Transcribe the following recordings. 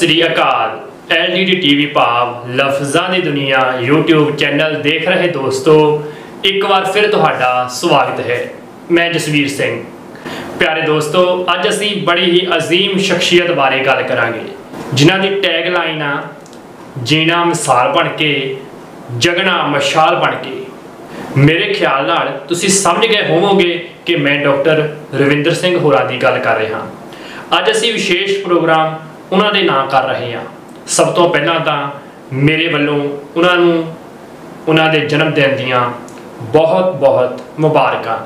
ਸ੍ਰੀ ਅਕਾਲ। ਐਲਡੀਡੀ TV ਭਾਵ ਲਫ਼ਜ਼ਾਂ ਦੀ ਦੁਨੀਆ YouTube channel ਦੇਖ ਰਹੇ ਦੋਸਤੋ, ਇੱਕ ਵਾਰ ਫਿਰ ਤੁਹਾਡਾ ਸਵਾਗਤ ਹੈ। ਮੈਂ ਜਸਵੀਰ ਸਿੰਘ। ਪਿਆਰੇ ਦੋਸਤੋ, ਅੱਜ ਅਸੀਂ ਬੜੀ ਹੀ ਅਜ਼ੀਮ ਸ਼ਖਸੀਅਤ ਬਾਰੇ ਗੱਲ ਕਰਾਂਗੇ, ਜਿਨ੍ਹਾਂ ਦੀ ਟੈਗ ਲਾਈਨ ਆ, ਜੀਣਾ ਮਿਸਾਲ ਬਣ ਕੇ, ਜਗਣਾ ਮਸ਼ਾਲ ਬਣ ਕੇ। ਮੇਰੇ ਖਿਆਲ ਨਾਲ ਤੁਸੀਂ ਸਮਝ ਗਏ ਹੋਵੋਗੇ ਕਿ ਮੈਂ ਡਾਕਟਰ ਰਵਿੰਦਰ ਸਿੰਘ ਹੋਰਾਂ ਦੀ ਗੱਲ ਕਰ ਰਿਹਾ। ਅੱਜ ਅਸੀਂ ਵਿਸ਼ੇਸ਼ ਪ੍ਰੋਗਰਾਮ ਉਹਨਾਂ ਦੇ ਨਾਂ ਕਰ ਰਹੇ ਹਾਂ। ਸਭ ਤੋਂ ਪਹਿਲਾਂ ਤਾਂ ਮੇਰੇ ਵੱਲੋਂ ਉਹਨਾਂ ਨੂੰ ਉਹਨਾਂ ਦੇ ਜਨਮ ਦਿਨ ਦੀਆਂ ਬਹੁਤ ਬਹੁਤ ਮੁਬਾਰਕਾਂ।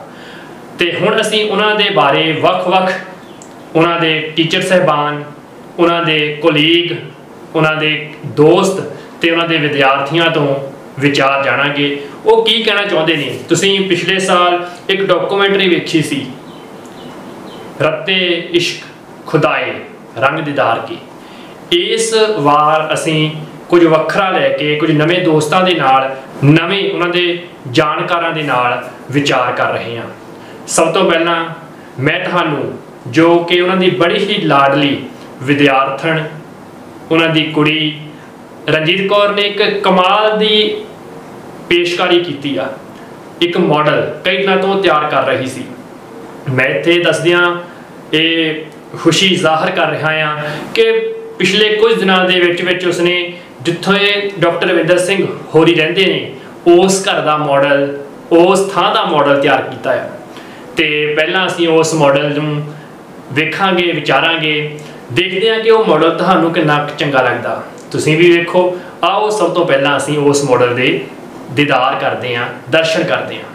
ਤੇ ਹੁਣ ਅਸੀਂ ਉਹਨਾਂ ਦੇ ਬਾਰੇ ਵੱਖ-ਵੱਖ ਉਹਨਾਂ ਦੇ ਟੀਚਰ ਸਹਿਬਾਨ, ਉਹਨਾਂ ਦੇ ਕੋਲੀਗ, ਉਹਨਾਂ ਦੇ ਦੋਸਤ ਤੇ ਉਹਨਾਂ ਦੇ ਵਿਦਿਆਰਥੀਆਂ ਤੋਂ ਵਿਚਾਰ ਜਾਣਾਂਗੇ। ਉਹ ਕੀ ਕਹਿਣਾ ਚਾਹੁੰਦੇ ਨੇ? ਤੁਸੀਂ ਪਿਛਲੇ ਸਾਲ ਇੱਕ ਡਾਕੂਮੈਂਟਰੀ ਵੇਖੀ ਸੀ, ਰੱਤੇ ਇਸ਼ਕ ਖੁਦਾਏ। ਰੰਗ ਦੀਦਾਰ ਕੀ। ਇਸ ਵਾਰ ਅਸੀਂ ਕੁਝ ਵੱਖਰਾ ਲੈ ਕੇ, ਕੁਝ ਨਵੇਂ ਦੋਸਤਾਂ ਦੇ ਨਾਲ, ਨਵੇਂ ਉਹਨਾਂ ਦੇ ਜਾਣਕਾਰਾਂ ਦੇ ਨਾਲ ਵਿਚਾਰ ਕਰ ਰਹੇ ਹਾਂ। ਸਭ ਤੋਂ ਪਹਿਲਾਂ ਮੈਂ ਤੁਹਾਨੂੰ, ਜੋ ਕਿ ਉਹਨਾਂ ਦੀ ਬੜੀ ਹੀ ਲਾਡਲੀ ਵਿਦਿਆਰਥਣ, ਉਹਨਾਂ ਦੀ ਕੁੜੀ ਰਣਜੀਤ ਕੌਰ ਨੇ ਇੱਕ ਕਮਾਲ ਦੀ ਪੇਸ਼ਕਾਰੀ ਕੀਤੀ ਆ। ਇੱਕ ਮਾਡਲ ਕਈ ਦਿਨਾਂ ਤੋਂ ਤਿਆਰ ਕਰ ਰਹੀ ਸੀ। ਮੈਂ ਇੱਥੇ ਦੱਸਦਿਆਂ, ਇਹ ਖੁਸ਼ੀ ਜ਼ਾਹਰ ਕਰ ਰਿਹਾ ਹਾਂ ਕਿ ਪਿਛਲੇ ਕੁਝ ਦਿਨਾਂ ਦੇ ਵਿੱਚ ਵਿੱਚ ਉਸਨੇ ਜਿੱਥੋਂ ਇਹ ਡਾਕਟਰ ਰਵਿੰਦਰ ਸਿੰਘ ਹੋਰੀ ਰਹਿੰਦੇ ਨੇ, ਉਸ ਘਰ ਦਾ ਮਾਡਲ ਉਸ ਥਾਂ ਦਾ ਮਾਡਲ ਤਿਆਰ ਕੀਤਾ ਹੈ ਤੇ ਪਹਿਲਾਂ ਅਸੀਂ ਉਸ ਮਾਡਲ ਨੂੰ ਵੇਖਾਂਗੇ, ਵਿਚਾਰਾਂਗੇ, ਦੇਖਦੇ ਹਾਂ ਕਿ ਉਹ ਮਾਡਲ ਤੁਹਾਨੂੰ ਕਿੰਨਾ ਕੁ ਚੰਗਾ ਲੱਗਦਾ। ਤੁਸੀਂ ਵੀ ਵੇਖੋ। ਆਓ ਸਭ ਤੋਂ ਪਹਿਲਾਂ ਅਸੀਂ ਉਸ ਮਾਡਲ ਦੇ ਦੀਦਾਰ ਕਰਦੇ ਹਾਂ, ਦਰਸ਼ਨ ਕਰਦੇ ਹਾਂ।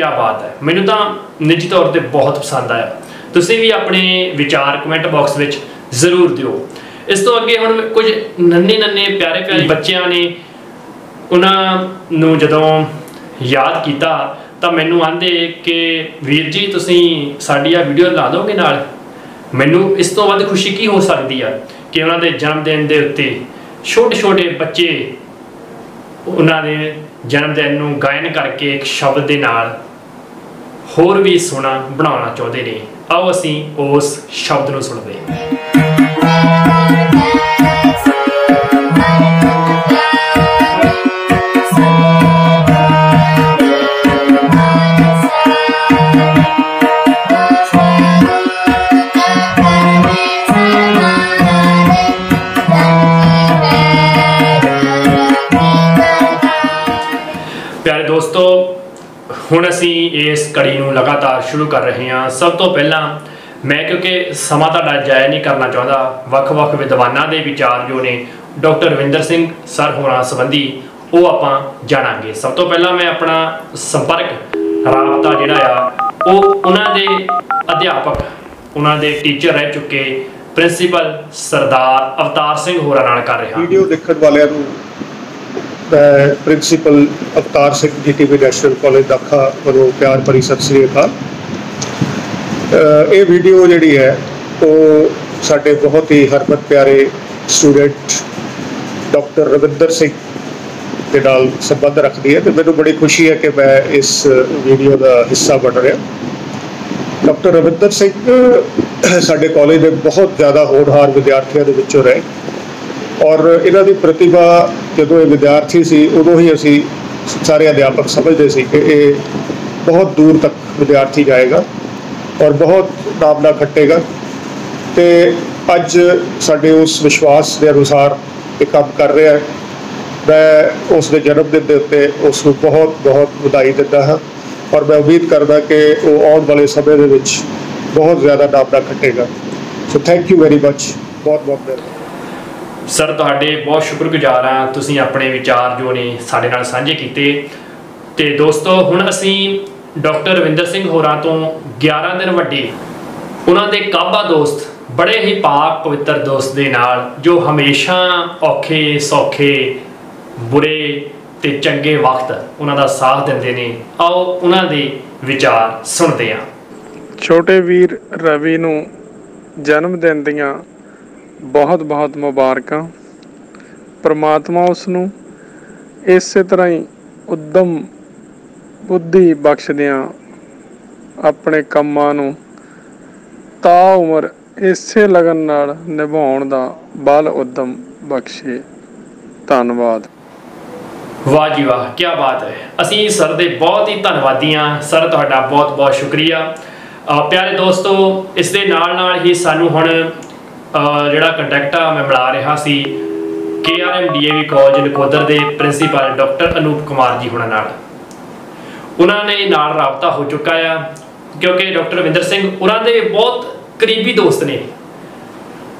ਕੀ ਬਾਤ ਹੈ। ਮੈਨੂੰ ਤਾਂ ਨਿੱਜੀ ਤੌਰ ਤੇ ਬਹੁਤ ਪਸੰਦ ਆਇਆ। ਤੁਸੀਂ ਵੀ ਆਪਣੇ ਵਿਚਾਰ ਕਮੈਂਟ ਬਾਕਸ ਵਿੱਚ ਜ਼ਰੂਰ ਦਿਓ। ਇਸ ਤੋਂ ਅੱਗੇ ਹੁਣ ਕੁਝ ਨੰਨੇ ਨੰਨੇ ਪਿਆਰੇ ਪਿਆਰੇ ਬੱਚਿਆਂ ਨੇ ਉਹਨਾਂ ਨੂੰ ਜਦੋਂ ਯਾਦ ਕੀਤਾ ਤਾਂ ਮੈਨੂੰ ਆਂਦੇ ਕਿ ਵੀਰ ਜੀ ਤੁਸੀਂ ਸਾਡੀ ਆ ਵੀਡੀਓ ਲਾ ਦੋਗੇ ਨਾਲ? ਮੈਨੂੰ ਇਸ ਤੋਂ ਵੱਧ ਖੁਸ਼ੀ ਕੀ ਹੋ ਸਕਦੀ ਆ ਕਿ ਉਹਨਾਂ ਦੇ ਜਨਮ ਦਿਨ ਦੇ ਉੱਤੇ ਛੋਟੇ ਛੋਟੇ ਬੱਚੇ ਉਹਨਾਂ ਦੇ ਜਨਮ ਦਿਨ ਨੂੰ ਗਾਇਨ ਕਰਕੇ ਇੱਕ ਸ਼ਬਦ ਦੇ ਨਾਲ ਹੋਰ ਵੀ ਸੋਹਣਾ ਬਣਾਉਣਾ ਚਾਹੁੰਦੇ ਨੇ। ਆਓ ਅਸੀਂ ਉਸ ਸ਼ਬਦ ਨੂੰ ਸੁਣਦੇ ਪਿਆਰੇ ਦੋਸਤੋ ਹੁਣ ਅਸੀਂ ਇਸ ਕੜੀ ਨੂੰ ਲਗਾਤਾਰ ਸ਼ੁਰੂ ਕਰ ਰਹੇ ਹਾਂ। ਸਭ ਤੋਂ ਪਹਿਲਾਂ ਮੈਂ ਕਿਉਂਕਿ ਸਮਾਂ ਤੁਹਾਡਾ ਜਾਇਆ ਨਹੀਂ ਕਰਨਾ ਚਾਹੁੰਦਾ, ਵੱਖ-ਵੱਖ ਵਿਦਵਾਨਾਂ ਦੇ ਵਿਚਾਰ ਜੋ ਨੇ, ਡਾਕਟਰ ਰਵਿੰਦਰ ਸਿੰਘ ਸਰ ਹੋਰਾਂ ਸੰਬੰਧੀ, ਉਹ ਆਪਾਂ ਜਾਣਾਂਗੇ। ਸਭ ਤੋਂ ਪਹਿਲਾਂ ਮੈਂ ਆਪਣਾ ਸੰਪਰਕ, ਰਾਬਤਾ ਜਿਹੜਾ ਆ, ਉਹ ਉਹਨਾਂ ਦੇ ਅਧਿਆਪਕ, ਉਹਨਾਂ ਦੇ ਟੀਚਰ ਰਹਿ ਚੁੱਕੇ ਪ੍ਰਿੰਸੀਪਲ ਸਰਦਾਰ ਅਵਤਾਰ ਸਿੰਘ ਹੋਰਾਂ ਨਾਲ ਕਰ ਰਿਹਾ। ਵੀਡੀਓ ਦੇਖਣ ਵਾਲਿਆਂ ਨੂੰ principal Avtar Singh GTV national college Dakha ਵੱਲੋਂ ਪਿਆਰ ਭਰੀ ਸਤਿ ਸ੍ਰੀ ਅਕਾਲ। ਇਹ ਵੀਡੀਓ ਜਿਹੜੀ ਹੈ, ਉਹ ਸਾਡੇ ਬਹੁਤ ਹੀ ਹਰਮਤ ਪਿਆਰੇ ਸਟੂਡੈਂਟ ਡਾਕਟਰ ਰਵਿੰਦਰ ਸਿੰਘ ਦੇ ਨਾਲ ਸੰਬੰਧ ਰੱਖਦੀ ਹੈ ਤੇ ਮੈਨੂੰ ਬੜੀ ਖੁਸ਼ੀ ਹੈ ਕਿ ਮੈਂ ਇਸ ਵੀਡੀਓ ਦਾ ਹਿੱਸਾ ਬਣ ਰਿਹਾ। ਡਾਕਟਰ ਰਵਿੰਦਰ ਸਿੰਘ, ਸਾਡੇ ਕਾਲਜ ਦੇ ਬਹੁਤ ਜ਼ਿਆਦਾ ਹੋਣਹਾਰ ਵਿਦਿਆਰਥੀਆਂ ਦੇ ਵਿੱਚੋਂ ਰਹੇ। ਔਰ ਇਹਨਾਂ ਦੀ ਪ੍ਰਤਿਭਾ ਜਦੋਂ ਇਹ ਵਿਦਿਆਰਥੀ ਸੀ, ਉਦੋਂ ਹੀ ਅਸੀਂ ਸਾਰੇ ਅਧਿਆਪਕ ਸਮਝਦੇ ਸੀ ਕਿ ਇਹ ਬਹੁਤ ਦੂਰ ਤੱਕ ਵਿਦਿਆਰਥੀ ਜਾਏਗਾ ਔਰ ਬਹੁਤ ਨਾਮਨਾ ਖੱਟੇਗਾ। ਤੇ ਅੱਜ ਸਾਡੇ ਉਸ ਵਿਸ਼ਵਾਸ ਦੇ ਅਨੁਸਾਰ ਇਹ ਕੰਮ ਕਰ ਰਿਹਾ ਹੈ। ਮੈਂ ਉਸ ਦੇ ਜਨਮ ਦਿਨ ਦੇ ਉੱਤੇ ਉਸ ਨੂੰ ਬਹੁਤ ਬਹੁਤ ਵਧਾਈ ਦਿੰਦਾ ਹਾਂ ਔਰ ਮੈਂ ਉਮੀਦ ਕਰਦਾ ਕਿ ਉਹ ਆਉਣ ਵਾਲੇ ਸਮੇਂ ਦੇ ਵਿੱਚ ਬਹੁਤ ਜ਼ਿਆਦਾ ਨਾਮਨਾ ਖੱਟੇਗਾ। So thank you very much ਬਹੁਤ ਬਹੁਤ ਮਿਹਰਬਾਨੀ। ਸਰ ਤੁਹਾਡੇ ਬਹੁਤ ਸ਼ੁਕਰਗੁਜ਼ਾਰ ਹਾਂ, ਤੁਸੀਂ ਆਪਣੇ ਵਿਚਾਰ ਜੋ ਨੇ ਸਾਡੇ ਨਾਲ ਸਾਂਝੇ ਕੀਤੇ। ਤੇ ਦੋਸਤੋ, ਹੁਣ ਅਸੀਂ ਡਾਕਟਰ ਰਵਿੰਦਰ ਸਿੰਘ ਹੋਰਾਂ ਤੋਂ 11 ਦਿਨ ਵੱਡੇ ਉਹਨਾਂ ਦੇ ਕਾਬਾ ਦੋਸਤ, ਬੜੇ ਹੀ ਪਾਕ ਪਵਿੱਤਰ ਦੋਸਤ ਦੇ ਨਾਲ, ਜੋ ਹਮੇਸ਼ਾ ਔਖੇ, ਸੌਖੇ, ਬੁਰੇ ਤੇ ਚੰਗੇ ਵਕਤ ਉਹਨਾਂ ਦਾ ਸਾਥ ਦਿੰਦੇ ਨੇ। ਆਓ ਉਹਨਾਂ ਦੇ ਵਿਚਾਰ ਸੁਣਦੇ ਹਾਂ। ਛੋਟੇ ਵੀਰ ਰਵੀ ਨੂੰ ਜਨਮ ਦਿਨ ਦੀਆਂ ਬਹੁਤ ਬਹੁਤ ਮੁਬਾਰਕਾਂ। ਪ੍ਰਮਾਤਮਾ ਉਸ ਨੂੰ ਇਸੇ ਤਰ੍ਹਾਂ ਹੀ ਉਦਮ ਬੁੱਧੀ ਬਖਸ਼ਦਿਆਂ ਆਪਣੇ ਕੰਮਾਂ ਨੂੰ ਤਾ ਉਮਰ ਇਸੇ ਲਗਨ ਨਾਲ ਨਿਭਾਉਣ ਦਾ ਬਲ ਉਦਮ ਬਖਸ਼ੇ। ਧੰਨਵਾਦ। ਵਾਹ ਜੀ ਵਾਹ ਕੀ ਬਾਤ ਹੈ। ਅਸੀਂ ਸਰ ਦੇ ਬਹੁਤ ਹੀ ਧੰਨਵਾਦੀ ਹਾਂ। ਸਰ, ਤੁਹਾਡਾ ਬਹੁਤ ਬਹੁਤ ਸ਼ੁਕਰੀਆ। ਪਿਆਰੇ ਦੋਸਤੋ, ਇਸ ਦੇ ਨਾਲ ਨਾਲ ਹੀ ਸਾਨੂੰ ਹੁਣ ਜਿਹੜਾ ਕੰਟੈਕਟ ਆ ਮੈਂ ਮਿਲਾ ਰਿਹਾ ਸੀ ਕੇਆਰਐਮ ਡੀਏਵੀ ਕਾਲਜ ਨਕੋਦਰ ਦੇ ਪ੍ਰਿੰਸੀਪਲ ਡਾਕਟਰ ਅਨੂਪ ਕੁਮਾਰ ਜੀ ਹੁਣਾਂ ਨਾਲ। ਉਹਨਾਂ ਨੇ ਨਾਲ ਰਾਬਤਾ ਹੋ ਚੁੱਕਾ ਆ ਕਿਉਂਕਿ ਡਾਕਟਰ ਰਵਿੰਦਰ ਸਿੰਘ ਉਹਨਾਂ ਦੇ ਬਹੁਤ ਕਰੀਬੀ ਦੋਸਤ ਨੇ।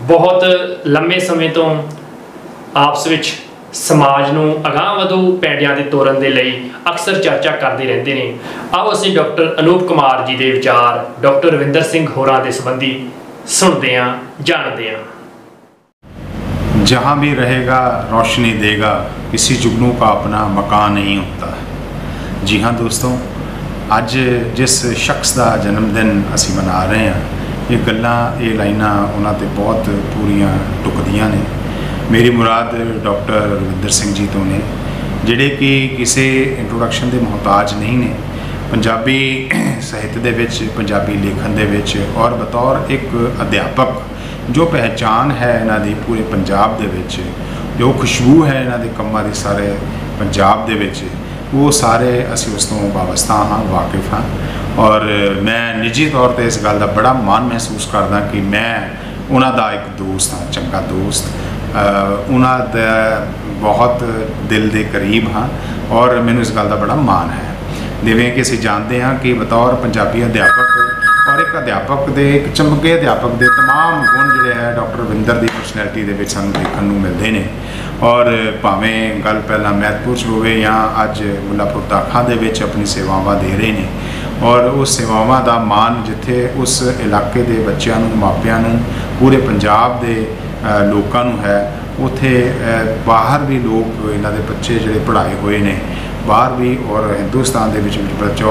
ਬਹੁਤ ਲੰਮੇ ਸਮੇਂ ਤੋਂ ਆਪਸ ਵਿੱਚ ਸਮਾਜ ਨੂੰ ਅਗਾਂਹ ਵਧੂ ਪੈੜਿਆਂ ਦੇ ਤੋਰਨ ਦੇ ਲਈ ਅਕਸਰ ਚਰਚਾ ਕਰਦੇ ਰਹਿੰਦੇ ਨੇ। ਆਓ ਅਸੀਂ ਡਾਕਟਰ ਅਨੂਪ ਕੁਮਾਰ ਜੀ ਦੇ ਵਿਚਾਰ ਡਾਕਟਰ ਰਵਿੰਦਰ ਸਿੰਘ ਹੋਰਾਂ ਦੇ ਸੰਬੰਧੀ ਸੁਣਦੇ ਹਾਂ ਜਾਣਦੇ ਹਾਂ जहाँ भी रहेगा रोशनी देगा किसी जुगनू का अपना मकान नहीं होता ਜੀ ਹਾਂ ਦੋਸਤੋ ਅੱਜ ਜਿਸ ਸ਼ਖਸ ਦਾ ਜਨਮ ਦਿਨ ਅਸੀਂ ਮਨਾ ਰਹੇ ਹਾਂ ਇਹ ਗੱਲਾਂ ਇਹ ਲਾਈਨਾਂ ਉਹਨਾਂ ਤੇ ਬਹੁਤ ਪੂਰੀਆਂ ਟੁਕਦੀਆਂ ਨੇ ਮੇਰੀ ਮੁਰਾਦ ਡਾਕਟਰ ਰਵਿੰਦਰ ਸਿੰਘ ਜੀ ਤੋਂ ਨੇ ਜਿਹੜੇ ਕਿ ਕਿਸੇ ਇੰਟਰੋਡਕਸ਼ਨ ਦੇ ਮੁਹਤਾਜ ਨਹੀਂ ਨੇ ਪੰਜਾਬੀ ਸਾਹਿਤ ਦੇ ਵਿੱਚ, ਪੰਜਾਬੀ ਲੇਖਣ ਦੇ ਵਿੱਚ ਔਰ ਬਤੌਰ ਇੱਕ ਅਧਿਆਪਕ ਜੋ ਪਹਿਚਾਨ ਹੈ ਇਹਨਾਂ ਦੀ ਪੂਰੇ ਪੰਜਾਬ ਦੇ ਵਿੱਚ, ਜੋ ਖੁਸ਼ਬੂ ਹੈ ਇਹਨਾਂ ਦੇ ਕੰਮਾਂ ਦੀ ਸਾਰੇ ਪੰਜਾਬ ਦੇ ਵਿੱਚ, ਉਹ ਸਾਰੇ ਅਸੀਂ ਉਸ ਤੋਂ ਵਾਬਸਤਾ ਹਾਂ, ਵਾਕਿਫ ਹਾਂ। ਔਰ ਮੈਂ ਨਿੱਜੀ ਤੌਰ ਤੇ ਇਸ ਗੱਲ ਦਾ ਬੜਾ ਮਾਣ ਮਹਿਸੂਸ ਕਰਦਾ ਕਿ ਮੈਂ ਉਹਨਾਂ ਦਾ ਇੱਕ ਦੋਸਤ ਹਾਂ, ਚੰਗਾ ਦੋਸਤ। ਉਹਨਾਂ ਦਾ ਬਹੁਤ ਦਿਲ ਦੇ ਕਰੀਬ ਹਾਂ ਔਰ ਮੈਨੂੰ ਇਸ ਗੱਲ ਦਾ ਬੜਾ ਮਾਣ ਹੈ। ਜਿਵੇਂ ਕਿ ਅਸੀਂ ਜਾਣਦੇ ਹਾਂ ਕਿ ਬਤੌਰ ਪੰਜਾਬੀ ਅਧਿਆਪਕ ਔਰ ਇੱਕ ਅਧਿਆਪਕ ਦੇ ਇੱਕ ਚਮਕੇ ਅਧਿਆਪਕ ਦੇ तमाम ਗੁਣ ਜਿਹੜੇ ਹੈ ਡਾਕਟਰ ਵਿੰਦਰ ਦੀ ਪਰਸਨੈਲਿਟੀ ਦੇ ਵਿੱਚ ਸਾਨੂੰ ਦੇਖਣ ਨੂੰ ਮਿਲਦੇ ਨੇ ਔਰ ਭਾਵੇਂ ਗੱਲ ਪਹਿਲਾਂ ਮਹਿਤਪੁਰ 'ਚ ਹੋਵੇ ਜਾਂ ਅੱਜ ਮੁੱਲਾਪੁਰ ਦਾਖਾਂ ਦੇ ਵਿੱਚ ਆਪਣੀ ਸੇਵਾਵਾਂ ਦੇ ਰਹੇ ਨੇ ਔਰ ਉਸ ਸੇਵਾਵਾਂ ਦਾ ਮਾਣ ਜਿੱਥੇ ਉਸ ਇਲਾਕੇ ਦੇ ਬੱਚਿਆਂ ਨੂੰ ਮਾਪਿਆਂ ਨੂੰ ਪੂਰੇ ਪੰਜਾਬ ਦੇ ਅ, ਲੋਕਾਂ ਨੂੰ ਹੈ ਉਥੇ ਬਾਹਰ ਵੀ ਲੋਕ ਇਹਨਾਂ ਦੇ ਬੱਚੇ ਜਿਹੜੇ ਪੜ੍ਹਾਏ ਹੋਏ ਨੇ ਬਾਹਰ ਵੀ ਔਰ ਹਿੰਦੁਸਤਾਨ ਦੇ ਵਿੱਚ ਵੀ ਬੱਚੇ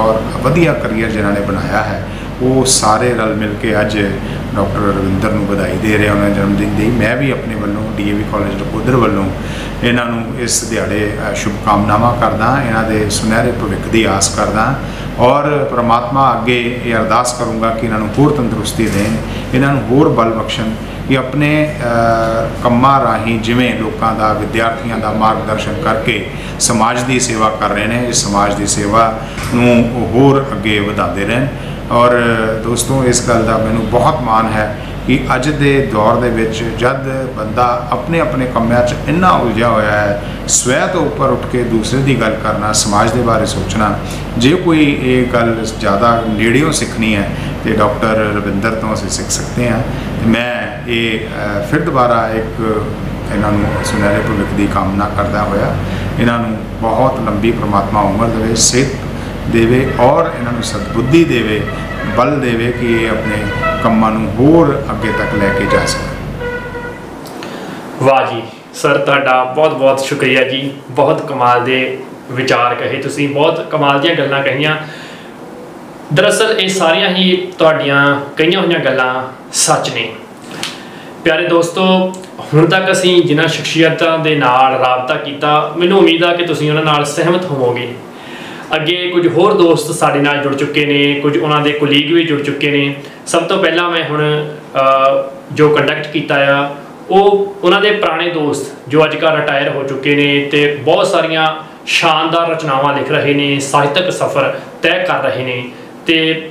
ਵਧੀਆ ਕਰੀਅਰ ਜਿਨ੍ਹਾਂ ਨੇ ਬਣਾਇਆ ਹੈ ਉਹ ਸਾਰੇ ਰਲ ਮਿਲ ਕੇ ਅੱਜ ਡਾਕਟਰ ਰਵਿੰਦਰ ਨੂੰ ਵਧਾਈ ਦੇ ਰਿਹਾ ਉਹਨਾਂ ਜਨਮ ਦਿਨ ਦੀ। ਮੈਂ ਵੀ ਆਪਣੇ ਵੱਲੋਂ ਡੀਏਵੀ ਕਾਲਜ ਨਕੋਦਰ ਵੱਲੋਂ ਇਹਨਾਂ ਨੂੰ ਇਸ ਦਿਹਾੜੇ ਅ, ਸ਼ੁਭਕਾਮਨਾਵਾਂ ਕਰਦਾ ਇਹਨਾਂ ਦੇ ਸੁਨਹਿਰੇ ਭਵਿੱਖ ਦੀ ਆਸ ਕਰਦਾ ਔਰ ਪ੍ਰਮਾਤਮਾ ਅੱਗੇ ਇਹ ਅਰਦਾਸ ਕਰੂੰਗਾ ਕਿ ਇਹਨਾਂ ਨੂੰ ਹੋਰ ਤੰਦਰੁਸਤੀ ਦੇਣ, ਇਹਨਾਂ ਨੂੰ ਹੋਰ ਬਲ ਬਖਸ਼ਣ, ਕਿ ਆਪਣੇ ਕੰਮਾਂ ਰਾਹੀਂ ਜਿਵੇਂ ਲੋਕਾਂ ਦਾ, ਵਿਦਿਆਰਥੀਆਂ ਦਾ ਮਾਰਗਦਰਸ਼ਨ ਕਰਕੇ ਸਮਾਜ ਦੀ ਸੇਵਾ ਕਰ ਰਹੇ ਨੇ ਇਸ ਸਮਾਜ ਦੀ ਸੇਵਾ ਨੂੰ ਉਹ ਹੋਰ ਅੱਗੇ ਵਧਾਉਂਦੇ ਰਹਿਣ। ਔਰ, ਦੋਸਤੋ, ਇਸ ਗੱਲ ਦਾ ਮੈਨੂੰ ਬਹੁਤ ਮਾਣ ਹੈ ਕਿ ਅੱਜ ਦੇ ਦੌਰ ਦੇ ਵਿੱਚ ਜਦ ਬੰਦਾ ਆਪਣੇ ਆਪਣੇ ਕੰਮਾਂ 'ਚ ਇੰਨਾ ਉਲਝਿਆ ਹੋਇਆ ਹੈ, ਸਵੈ ਤੋਂ ਉੱਪਰ ਉੱਠ ਕੇ ਦੂਸਰੇ ਦੀ ਗੱਲ ਕਰਨਾ, ਸਮਾਜ ਦੇ ਬਾਰੇ ਸੋਚਣਾ, ਜੇ ਕੋਈ ਇਹ ਗੱਲ ਜ਼ਿਆਦਾ ਨੇੜਿਓਂ ਸਿੱਖਣੀ ਹੈ ਤੇ ਡਾਕਟਰ ਰਵਿੰਦਰ ਤੋਂ ਅਸੀਂ ਸਿੱਖ ਸਕਦੇ ਹਾਂ ਮੈਂ ਇਹ ਫਿਰ ਦੁਬਾਰਾ ਇੱਕ ਇਹਨਾਂ ਨੂੰ ਸੁਨਹਿਰੇ ਭਵਿੱਖ ਦੀ ਕਾਮਨਾ ਕਰਦਾ ਹੋਇਆ, ਇਹਨਾਂ ਨੂੰ ਬਹੁਤ ਲੰਬੀ ਪ੍ਰਮਾਤਮਾ ਉਮਰ ਦੇਵੇ ਸਿਹਤ ਦੇਵੇ ਔਰ ਇਹਨਾਂ ਨੂੰ ਸਤਬੁੱਧੀ ਦੇਵੇ ਬਲ ਦੇਵੇ ਕਿ ਇਹ ਆਪਣੇ ਕੰਮਾਂ ਨੂੰ ਹੋਰ ਅੱਗੇ ਤੱਕ ਲੈ ਕੇ ਜਾ ਸਕਣ। ਵਾਹ ਜੀ, ਸਰ, ਤੁਹਾਡਾ ਬਹੁਤ ਬਹੁਤ ਸ਼ੁਕਰੀਆ ਜੀ। ਬਹੁਤ ਕਮਾਲ ਦੇ ਵਿਚਾਰ ਕਹੇ ਤੁਸੀਂ, ਬਹੁਤ ਕਮਾਲ ਦੀਆਂ ਗੱਲਾਂ ਕਹੀਆਂ। ਦਰਅਸਲ, ਇਹ ਸਾਰੀਆਂ ਹੀ ਤੁਹਾਡੀਆਂ ਕਹੀਆਂ ਹੋਈਆਂ ਗੱਲਾਂ ਸੱਚ ਨੇ। ਪਿਆਰੇ ਦੋਸਤੋ, ਹੁਣ ਤੱਕ ਅਸੀਂ ਜਿਨ੍ਹਾਂ ਸ਼ਖਸੀਅਤਾਂ ਦੇ ਨਾਲ ਰਾਬਤਾ ਕੀਤਾ, ਮੈਨੂੰ ਉਮੀਦ ਆ ਕਿ ਤੁਸੀਂ ਉਹਨਾਂ ਨਾਲ ਸਹਿਮਤ ਹੋਵੋਗੇ। ਅੱਗੇ ਕੁਝ ਹੋਰ ਦੋਸਤ ਸਾਡੇ ਨਾਲ ਜੁੜ ਚੁੱਕੇ ਨੇ, ਕੁਝ ਉਹਨਾਂ ਦੇ ਕੁਲੀਗ ਵੀ ਜੁੜ ਚੁੱਕੇ ਨੇ। ਸਭ ਤੋਂ ਪਹਿਲਾਂ ਮੈਂ ਹੁਣ ਜੋ ਕੰਡਕਟ ਕੀਤਾ ਆ, ਉਹ ਉਹਨਾਂ ਦੇ ਪੁਰਾਣੇ ਦੋਸਤ ਜੋ ਅੱਜ ਕੱਲ੍ਹ ਰਿਟਾਇਰ ਹੋ ਚੁੱਕੇ ਨੇ ਤੇ ਬਹੁਤ ਸਾਰੀਆਂ ਸ਼ਾਨਦਾਰ ਰਚਨਾਵਾਂ ਲਿਖ ਰਹੇ ਨੇ, ਸਾਹਿਤਕ ਸਫ਼ਰ ਤੈਅ ਕਰ ਰਹੇ ਨੇ। ਤੇ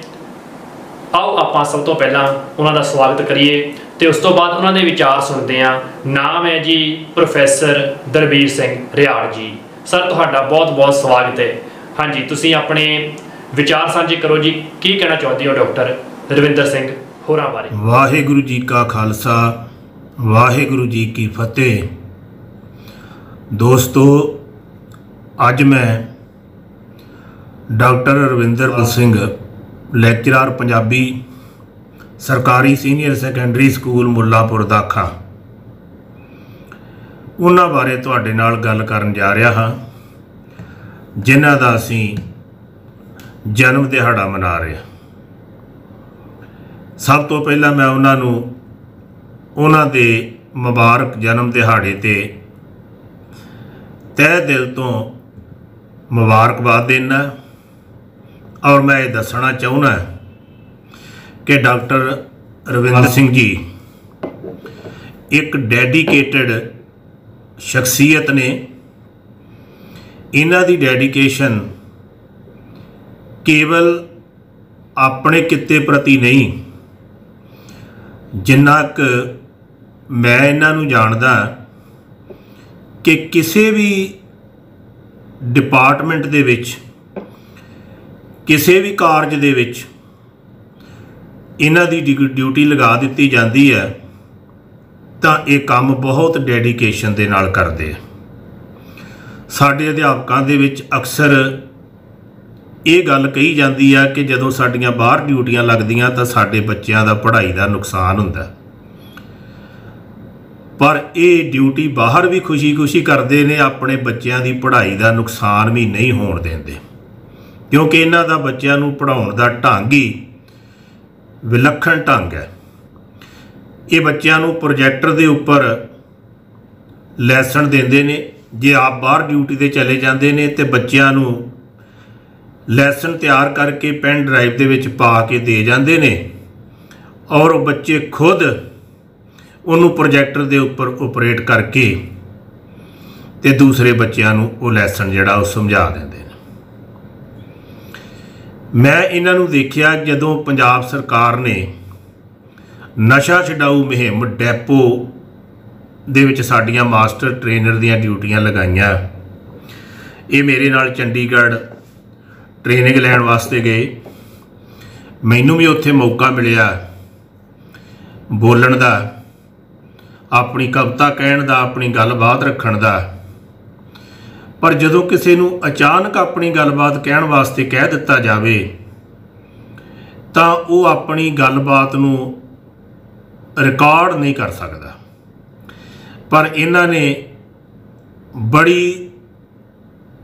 ਆਓ ਆਪਾਂ ਸਭ ਤੋਂ ਪਹਿਲਾਂ ਉਹਨਾਂ ਦਾ ਸਵਾਗਤ ਕਰੀਏ ਤੇ ਉਸ ਤੋਂ ਬਾਅਦ ਉਹਨਾਂ ਦੇ ਵਿਚਾਰ ਸੁਣਦੇ ਹਾਂ। ਨਾਮ ਹੈ ਜੀ ਪ੍ਰੋਫੈਸਰ ਦਰਬੀਰ ਸਿੰਘ ਰਿਆੜ ਜੀ। ਸਰ, ਤੁਹਾਡਾ ਬਹੁਤ-ਬਹੁਤ ਸਵਾਗਤ ਹੈ। ਹਾਂਜੀ, ਤੁਸੀਂ ਆਪਣੇ ਵਿਚਾਰ ਸਾਂਝੇ ਕਰੋ ਜੀ। ਕੀ ਕਹਿਣਾ ਚਾਹੁੰਦੇ ਹੋ, ਡਾਕਟਰ ਰਵਿੰਦਰ ਸਿੰਘ ਹੋਰਾਂ ਬਾਰੇ? ਵਾਹਿਗੁਰੂ ਜੀ ਕਾ ਖਾਲਸਾ, ਵਾਹਿਗੁਰੂ ਜੀ ਕੀ ਫਤਿਹ। ਦੋਸਤੋ, ਅੱਜ ਮੈਂ ਡਾਕਟਰ ਰਵਿੰਦਰ ਸਿੰਘ, ਲੈਕਚਰਰ ਪੰਜਾਬੀ, ਸਰਕਾਰੀ senior secondary school Mullanpur Dakha. ਉਹਨਾਂ ਬਾਰੇ ਤੁਹਾਡੇ ਨਾਲ ਗੱਲ ਕਰਨ ਜਾ ਰਿਹਾ ਹਾਂ। ਜਿਨ੍ਹਾਂ ਦਾ ਅਸੀਂ ਜਨਮ ਦਿਹਾੜਾ ਮਨਾ ਰਹੇ ਹਾਂ। ਸਭ ਤੋਂ ਪਹਿਲਾਂ ਮੈਂ ਉਹਨਾਂ ਨੂੰ ਉਹਨਾਂ ਦੇ ਮੁਬਾਰਕ ਜਨਮ ਦਿਹਾੜੇ ਤੇ ਤਹਿ ਦਿਲ ਤੋਂ ਮੁਬਾਰਕਬਾਦ ਦੇਣਾ ਔਰ ਮੈਂ ਇਹ ਦੱਸਣਾ ਚਾਹੁੰਦਾ ਕਿ ਡਾਕਟਰ ਰਵਿੰਦਰ ਸਿੰਘ ਜੀ ਇੱਕ ਡੈਡੀਕੇਟਿਡ ਸ਼ਖਸੀਅਤ ਨੇ ਇਹਨਾਂ ਦੀ ਡੈਡੀਕੇਸ਼ਨ ਕੇਵਲ ਆਪਣੇ ਕਿੱਤੇ ਪ੍ਰਤੀ ਨਹੀਂ, ਜਿੰਨਾ ਕੁ ਮੈਂ ਇਹਨਾਂ ਨੂੰ ਜਾਣਦਾ ਕਿ ਕਿਸੇ ਵੀ ਡਿਪਾਰਟਮੈਂਟ ਦੇ ਵਿੱਚ, ਕਿਸੇ ਵੀ ਕਾਰਜ ਦੇ ਵਿੱਚ ਇਹਨਾਂ ਦੀ ਡਿਊ- ਡਿਊਟੀ ਲਗਾ ਦਿੱਤੀ ਜਾਂਦੀ ਹੈ, ਤਾਂ ਇਹ ਕੰਮ ਬਹੁਤ ਡੈਡੀਕੇਸ਼ਨ ਦੇ ਨਾਲ ਕਰਦੇ ਆ। ਸਾਡੇ ਅਧਿਆਪਕਾਂ ਦੇ ਵਿੱਚ ਅਕਸਰ ਇਹ ਗੱਲ ਕਹੀ ਜਾਂਦੀ ਆ ਕਿ ਜਦੋਂ ਸਾਡੀਆਂ ਬਾਹਰ ਡਿਊਟੀਆਂ ਲੱਗਦੀਆਂ ਤਾਂ ਸਾਡੇ ਬੱਚਿਆਂ ਦਾ ਪੜ੍ਹਾਈ ਦਾ ਨੁਕਸਾਨ ਹੁੰਦਾ। ਪਰ ਇਹ ਡਿਊਟੀ ਬਾਹਰ ਵੀ ਖੁਸ਼ੀ-ਖੁਸ਼ੀ ਕਰਦੇ ਨੇ, ਆਪਣੇ ਬੱਚਿਆਂ ਦੀ ਪੜ੍ਹਾਈ ਦਾ ਨੁਕਸਾਨ ਵੀ ਨਹੀਂ ਹੋਣ ਦਿੰਦੇ। ਕਿਉਂਕਿ ਇਹਨਾਂ ਦਾ ਬੱਚਿਆਂ ਨੂੰ ਪੜ੍ਹਾਉਣ ਦਾ ਢੰਗ ਹੀ ਵਿਲੱਖਣ ਢੰਗ ਹੈ। ਇਹ ਬੱਚਿਆਂ ਨੂੰ ਪ੍ਰੋਜੈਕਟਰ ਦੇ ਉੱਪਰ ਲੈਸਨ ਦਿੰਦੇ ਨੇ ਜੇ ਆਪ ਬਾਹਰ ਡਿਊਟੀ ਤੇ ਚਲੇ ਜਾਂਦੇ ਨੇ ਤੇ ਬੱਚਿਆਂ ਨੂੰ ਲੈਸਨ ਤਿਆਰ ਕਰਕੇ ਪੈਨ ਡਰਾਈਵ ਦੇ ਵਿੱਚ ਪਾ ਕੇ ਦੇ ਜਾਂਦੇ ਨੇ ਔਰ ਉਹ ਬੱਚੇ ਖੁਦ ਉਹਨੂੰ ਪ੍ਰੋਜੈਕਟਰ ਦੇ ਉੱਪਰ ਆਪਰੇਟ ਕਰਕੇ ਤੇ ਦੂਸਰੇ ਬੱਚਿਆਂ ਨੂੰ ਉਹ ਲੈਸਨ ਜਿਹੜਾ ਉਹ ਸਮਝਾ ਦਿੰਦੇ ਨੇ। ਮੈਂ ਇਹਨਾਂ ਨੂੰ ਦੇਖਿਆ ਜਦੋਂ ਪੰਜਾਬ ਸਰਕਾਰ ਨੇ ਨਸ਼ਾ ਛਡਾਊ ਮੁਹਿੰਮ, ਡੈਪੋ ਦੇ ਵਿੱਚ ਸਾਡੀਆਂ ਮਾਸਟਰ ਟ੍ਰੇਨਰ ਦੀਆਂ ਡਿਊਟੀਆਂ ਲਗਾਈਆਂ। ਇਹ ਮੇਰੇ ਨਾਲ ਚੰਡੀਗੜ੍ਹ ਟ੍ਰੇਨਿੰਗ ਲੈਣ ਵਾਸਤੇ ਗਏ। ਮੈਨੂੰ ਵੀ ਉੱਥੇ ਮੌਕਾ ਮਿਲਿਆ ਬੋਲਣ ਦਾ, ਆਪਣੀ ਕਵਿਤਾ ਕਹਿਣ ਦਾ, ਆਪਣੀ ਗੱਲਬਾਤ ਰੱਖਣ ਦਾ। ਪਰ ਜਦੋਂ ਕਿਸੇ ਨੂੰ ਅਚਾਨਕ ਆਪਣੀ ਗੱਲਬਾਤ ਕਹਿਣ ਵਾਸਤੇ ਕਹਿ ਦਿੱਤਾ ਜਾਵੇ, ਤਾਂ ਉਹ ਆਪਣੀ ਗੱਲਬਾਤ ਨੂੰ ਰਿਕਾਰਡ ਨਹੀਂ ਕਰ ਸਕਦਾ। ਪਰ ਇਹਨਾਂ ਨੇ ਬੜੀ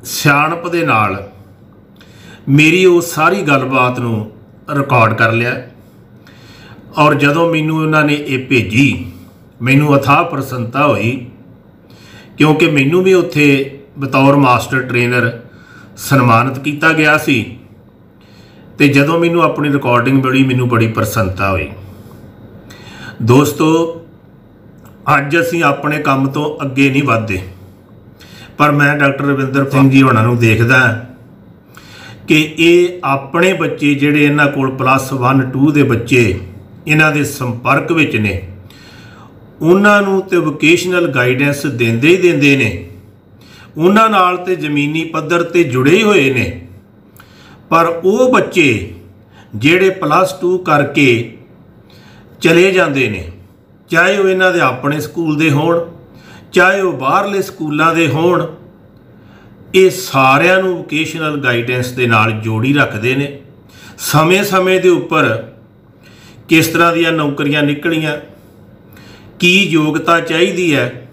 ਸਿਆਣਪ ਦੇ ਨਾਲ ਮੇਰੀ ਉਹ ਸਾਰੀ ਗੱਲਬਾਤ ਨੂੰ ਰਿਕਾਰਡ ਕਰ ਲਿਆ ਔਰ ਜਦੋਂ ਮੈਨੂੰ ਉਹਨਾਂ ਨੇ ਇਹ ਭੇਜੀ, ਮੈਨੂੰ ਅਥਾਹ ਪ੍ਰਸੰਨਤਾ ਹੋਈ ਕਿਉਂਕਿ ਮੈਨੂੰ ਵੀ ਉੱਥੇ ਬਤੌਰ ਮਾਸਟਰ ਟ੍ਰੇਨਰ ਸਨਮਾਨਿਤ ਕੀਤਾ ਗਿਆ ਸੀ ਤੇ ਜਦੋਂ ਮੈਨੂੰ ਆਪਣੀ ਰਿਕਾਰਡਿੰਗ ਮਿਲੀ, ਮੈਨੂੰ ਬੜੀ ਪ੍ਰਸੰਨਤਾ ਹੋਈ। ਦੋਸਤੋ ਅੱਜ ਅਸੀਂ ਆਪਣੇ ਕੰਮ ਤੋਂ ਅੱਗੇ ਨਹੀਂ ਵਧਦੇ। ਪਰ ਮੈਂ ਡਾਕਟਰ ਰਵਿੰਦਰ ਸਿੰਘ ਜੀ ਉਹਨਾਂ ਨੂੰ ਦੇਖਦਾ ਕਿ ਇਹ ਆਪਣੇ ਬੱਚੇ ਜਿਹੜੇ ਇਹਨਾਂ ਕੋਲ ਪਲੱਸ 1 2 ਦੇ ਬੱਚੇ ਇਹਨਾਂ ਦੇ ਸੰਪਰਕ ਵਿੱਚ ਨੇ, ਉਹਨਾਂ ਨੂੰ ਤੇ ਵੋਕੇਸ਼ਨਲ ਗਾਈਡੈਂਸ ਦਿੰਦੇ ਹੀ ਦਿੰਦੇ ਨੇ, ਉਹਨਾਂ ਨਾਲ ਤੇ ਜ਼ਮੀਨੀ ਪੱਧਰ ਤੇ ਜੁੜੇ ਹੀ ਹੋਏ ਨੇ, ਪਰ ਉਹ ਬੱਚੇ ਜਿਹੜੇ ਪਲੱਸ 2 ਕਰਕੇ ਚਲੇ ਜਾਂਦੇ ਨੇ। ਚਾਹੇ ਉਹ ਇਹਨਾਂ ਦੇ ਆਪਣੇ ਸਕੂਲ ਦੇ ਹੋਣ, ਚਾਹੇ ਉਹ ਬਾਹਰਲੇ ਸਕੂਲਾਂ ਦੇ ਹੋਣ, ਇਹ ਸਾਰਿਆਂ ਨੂੰ ਵੋਕੇਸ਼ਨਲ ਗਾਈਡੈਂਸ ਦੇ ਨਾਲ ਜੋੜੀ ਰੱਖਦੇ ਨੇ। ਸਮੇਂ-ਸਮੇਂ ਦੇ ਉੱਪਰ ਕਿਸ ਤਰ੍ਹਾਂ ਦੀਆਂ ਨੌਕਰੀਆਂ ਨਿਕਲੀਆਂ, ਕੀ ਯੋਗਤਾ ਚਾਹੀਦੀ ਹੈ,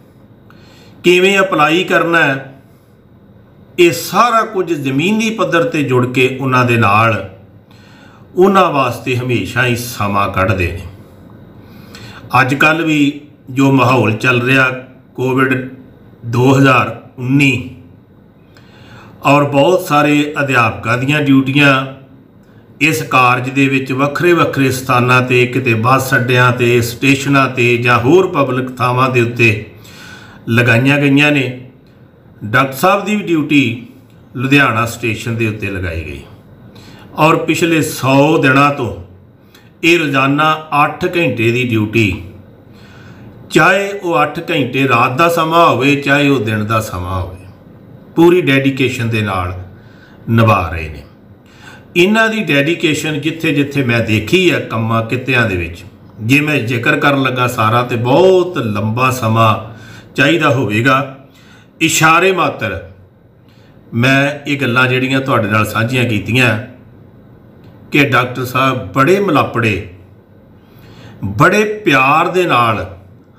ਕਿਵੇਂ ਅਪਲਾਈ ਕਰਨਾ ਹੈ, ਇਹ ਸਾਰਾ ਕੁਝ ਜ਼ਮੀਨੀ ਪੱਧਰ ਤੇ ਜੁੜ ਕੇ ਉਹਨਾਂ ਦੇ ਨਾਲ, ਉਹਨਾਂ ਵਾਸਤੇ ਹਮੇਸ਼ਾ ਹੀ ਸਮਾਂ ਕੱਢਦੇ ਨੇ। ਅੱਜ ਕੱਲ ਵੀ ਜੋ ਮਾਹੌਲ ਚੱਲ ਰਿਹਾ ਕੋਵਿਡ 2019 ਔਰ ਬਹੁਤ ਸਾਰੇ ਅਧਿਆਪਕਾਂ ਦੀਆਂ ਡਿਊਟੀਆਂ ਇਸ ਕਾਰਜ ਦੇ ਵਿੱਚ ਵੱਖਰੇ ਵੱਖਰੇ ਸਥਾਨਾਂ ਤੇ, ਕਿਤੇ ਬੱਸ ਅੱਡਿਆਂ ਤੇ, ਸਟੇਸ਼ਨਾਂ ਤੇ ਜਾਂ ਹੋਰ ਪਬਲਿਕ ਥਾਵਾਂ ਦੇ ਉੱਤੇ ਲਗਾਈਆਂ ਗਈਆਂ ਨੇ। ਡਾਕਟਰ ਸਾਹਿਬ ਦੀ ਵੀ ਡਿਊਟੀ ਲੁਧਿਆਣਾ ਸਟੇਸ਼ਨ ਦੇ ਉੱਤੇ ਲਗਾਈ ਗਈ। ਔਰ ਪਿਛਲੇ 100 ਦਿਨਾਂ ਤੋਂ ਇਹ ਰੋਜ਼ਾਨਾ 8 ਘੰਟੇ ਦੀ ਡਿਊਟੀ। ਚਾਹੇ ਉਹ 8 ਘੰਟੇ ਰਾਤ ਦਾ ਸਮਾਂ ਹੋਵੇ, ਚਾਹੇ ਉਹ ਦਿਨ ਦਾ ਸਮਾਂ ਹੋਵੇ। ਪੂਰੀ ਡੈਡੀਕੇਸ਼ਨ ਦੇ ਨਾਲ ਨਿਭਾ ਰਹੇ ਨੇ। ਇਹਨਾਂ ਦੀ ਡੈਡੀਕੇਸ਼ਨ ਜਿੱਥੇ ਜਿੱਥੇ ਮੈਂ ਦੇਖੀ ਆ ਕੰਮਾਂ ਕਿੱਤਿਆਂ ਦੇ ਵਿੱਚ, ਜੇ ਮੈਂ ਜ਼ਿਕਰ ਕਰਨ ਲੱਗਾ ਸਾਰਾ ਤੇ ਬਹੁਤ ਲੰਬਾ ਸਮਾਂ ਚਾਹੀਦਾ ਹੋਵੇਗਾ। ਇਸ਼ਾਰੇ ਮਾਤਰ ਮੈਂ ਇਹ ਗੱਲਾਂ ਜਿਹੜੀਆਂ ਤੁਹਾਡੇ ਨਾਲ ਸਾਂਝੀਆਂ ਕੀਤੀਆਂ ਕਿ ਡਾਕਟਰ ਸਾਹਿਬ ਬੜੇ ਮਲਾਪੜੇ, ਬੜੇ ਪਿਆਰ ਦੇ ਨਾਲ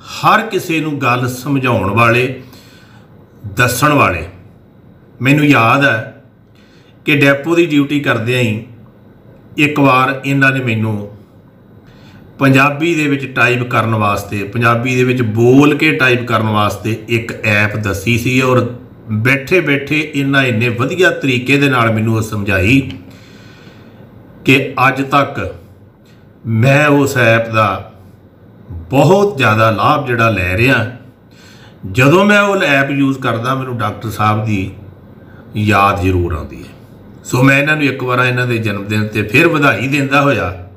ਹਰ ਕਿਸੇ ਨੂੰ ਗੱਲ ਸਮਝਾਉਣ ਵਾਲੇ, ਦੱਸਣ ਵਾਲੇ। ਮੈਨੂੰ ਯਾਦ ਹੈ ਕਿ ਡੈਪੋ ਦੀ ਡਿਊਟੀ ਕਰਦਿਆਂ ਹੀ ਇੱਕ ਵਾਰ ਇਹਨਾਂ ਨੇ ਮੈਨੂੰ ਪੰਜਾਬੀ ਦੇ ਵਿੱਚ ਟਾਈਪ ਕਰਨ ਵਾਸਤੇ, ਪੰਜਾਬੀ ਦੇ ਵਿੱਚ ਬੋਲ ਕੇ ਟਾਈਪ ਕਰਨ ਵਾਸਤੇ ਇੱਕ ਐਪ ਦੱਸੀ ਸੀ ਔਰ ਬੈਠੇ ਬੈਠੇ ਇਹਨਾਂ ਇੰਨੇ ਵਧੀਆ ਤਰੀਕੇ ਦੇ ਨਾਲ ਮੈਨੂੰ ਉਹ ਸਮਝਾਈ। ਕਿ ਅੱਜ ਤੱਕ ਮੈਂ ਉਸ ਐਪ ਦਾ ਬਹੁਤ ਜ਼ਿਆਦਾ ਲਾਭ ਜਿਹੜਾ ਲੈ ਰਿਹਾ। ਜਦੋਂ ਮੈਂ ਉਹ ਐਪ ਯੂਜ਼ ਕਰਦਾ, ਮੈਨੂੰ ਡਾਕਟਰ ਸਾਹਿਬ ਦੀ ਯਾਦ ਜ਼ਰੂਰ ਆਉਂਦੀ ਹੈ। ਸੋ ਮੈਂ ਇਹਨਾਂ ਨੂੰ ਇੱਕ ਵਾਰ ਇਹਨਾਂ ਦੇ ਜਨਮ ਦਿਨ ਤੇ ਫਿਰ ਵਧਾਈ ਦਿੰਦਾ ਹੋਇਆ।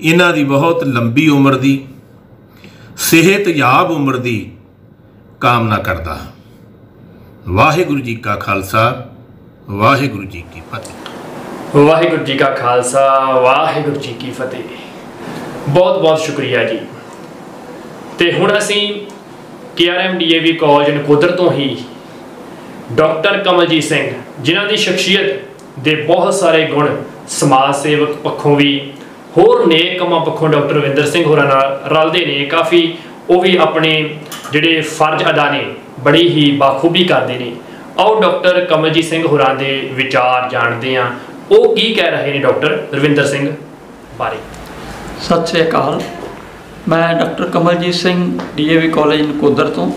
ਇਹਨਾਂ ਦੀ ਬਹੁਤ ਲੰਬੀ ਉਮਰ ਦੀ, ਸਿਹਤਯਾਬ ਉਮਰ ਦੀ ਕਾਮਨਾ ਕਰਦਾ ਵਾਹਿਗੁਰੂ ਜੀ ਕਾ ਖਾਲਸਾ, ਵਾਹਿਗੁਰੂ ਜੀ ਕੀ ਫਤਿਹ। ਵਾਹਿਗੁਰੂ ਜੀ ਕਾ ਖਾਲਸਾ, ਵਾਹਿਗੁਰੂ ਜੀ ਕੀ ਫਤਿਹ। ਬਹੁਤ ਬਹੁਤ ਸ਼ੁਕਰੀਆ ਜੀ। ਤੇ ਹੁਣ ਅਸੀਂ ਕੇਆਰਐਮ ਡੀਏਵੀ ਕਾਲਜ ਨਕੋਦਰ ਤੋਂ ਹੀ ਡਾਕਟਰ ਕਮਲਜੀਤ ਸਿੰਘ, ਜਿਨ੍ਹਾਂ ਦੀ ਸ਼ਖਸੀਅਤ ਦੇ ਬਹੁਤ ਸਾਰੇ ਗੁਣ ਸਮਾਜ ਸੇਵਕ ਪੱਖੋਂ ਵੀ, ਹੋਰ ਨੇਕ ਕੰਮਾਂ ਪੱਖੋਂ ਡਾਕਟਰ ਰਵਿੰਦਰ ਸਿੰਘ ਹੋਰਾਂ ਨਾਲ ਰਲਦੇ ਨੇ, ਕਾਫੀ ਉਹ ਵੀ ਆਪਣੇ ਜਿਹੜੇ ਫਰਜ਼ ਅਦਾ ਨੇ, ਬੜੀ ਹੀ ਬਾਖੂਬੀ ਕਰਦੇ ਨੇ। ਆਓ ਡਾਕਟਰ ਕਮਲਜੀਤ ਸਿੰਘ ਹੋਰਾਂ ਦੇ ਵਿਚਾਰ ਜਾਣਦੇ ਹਾਂ। ਉਹ ਕੀ ਕਹਿ ਰਹੇ ਨੇ ਡਾਕਟਰ ਰਵਿੰਦਰ ਸਿੰਘ ਬਾਰੇ? ਸਤਿ ਸ੍ਰੀ ਅਕਾਲ। ਮੈਂ doctor Kamaljit Singh DAV college Nakodar ਤੋਂ।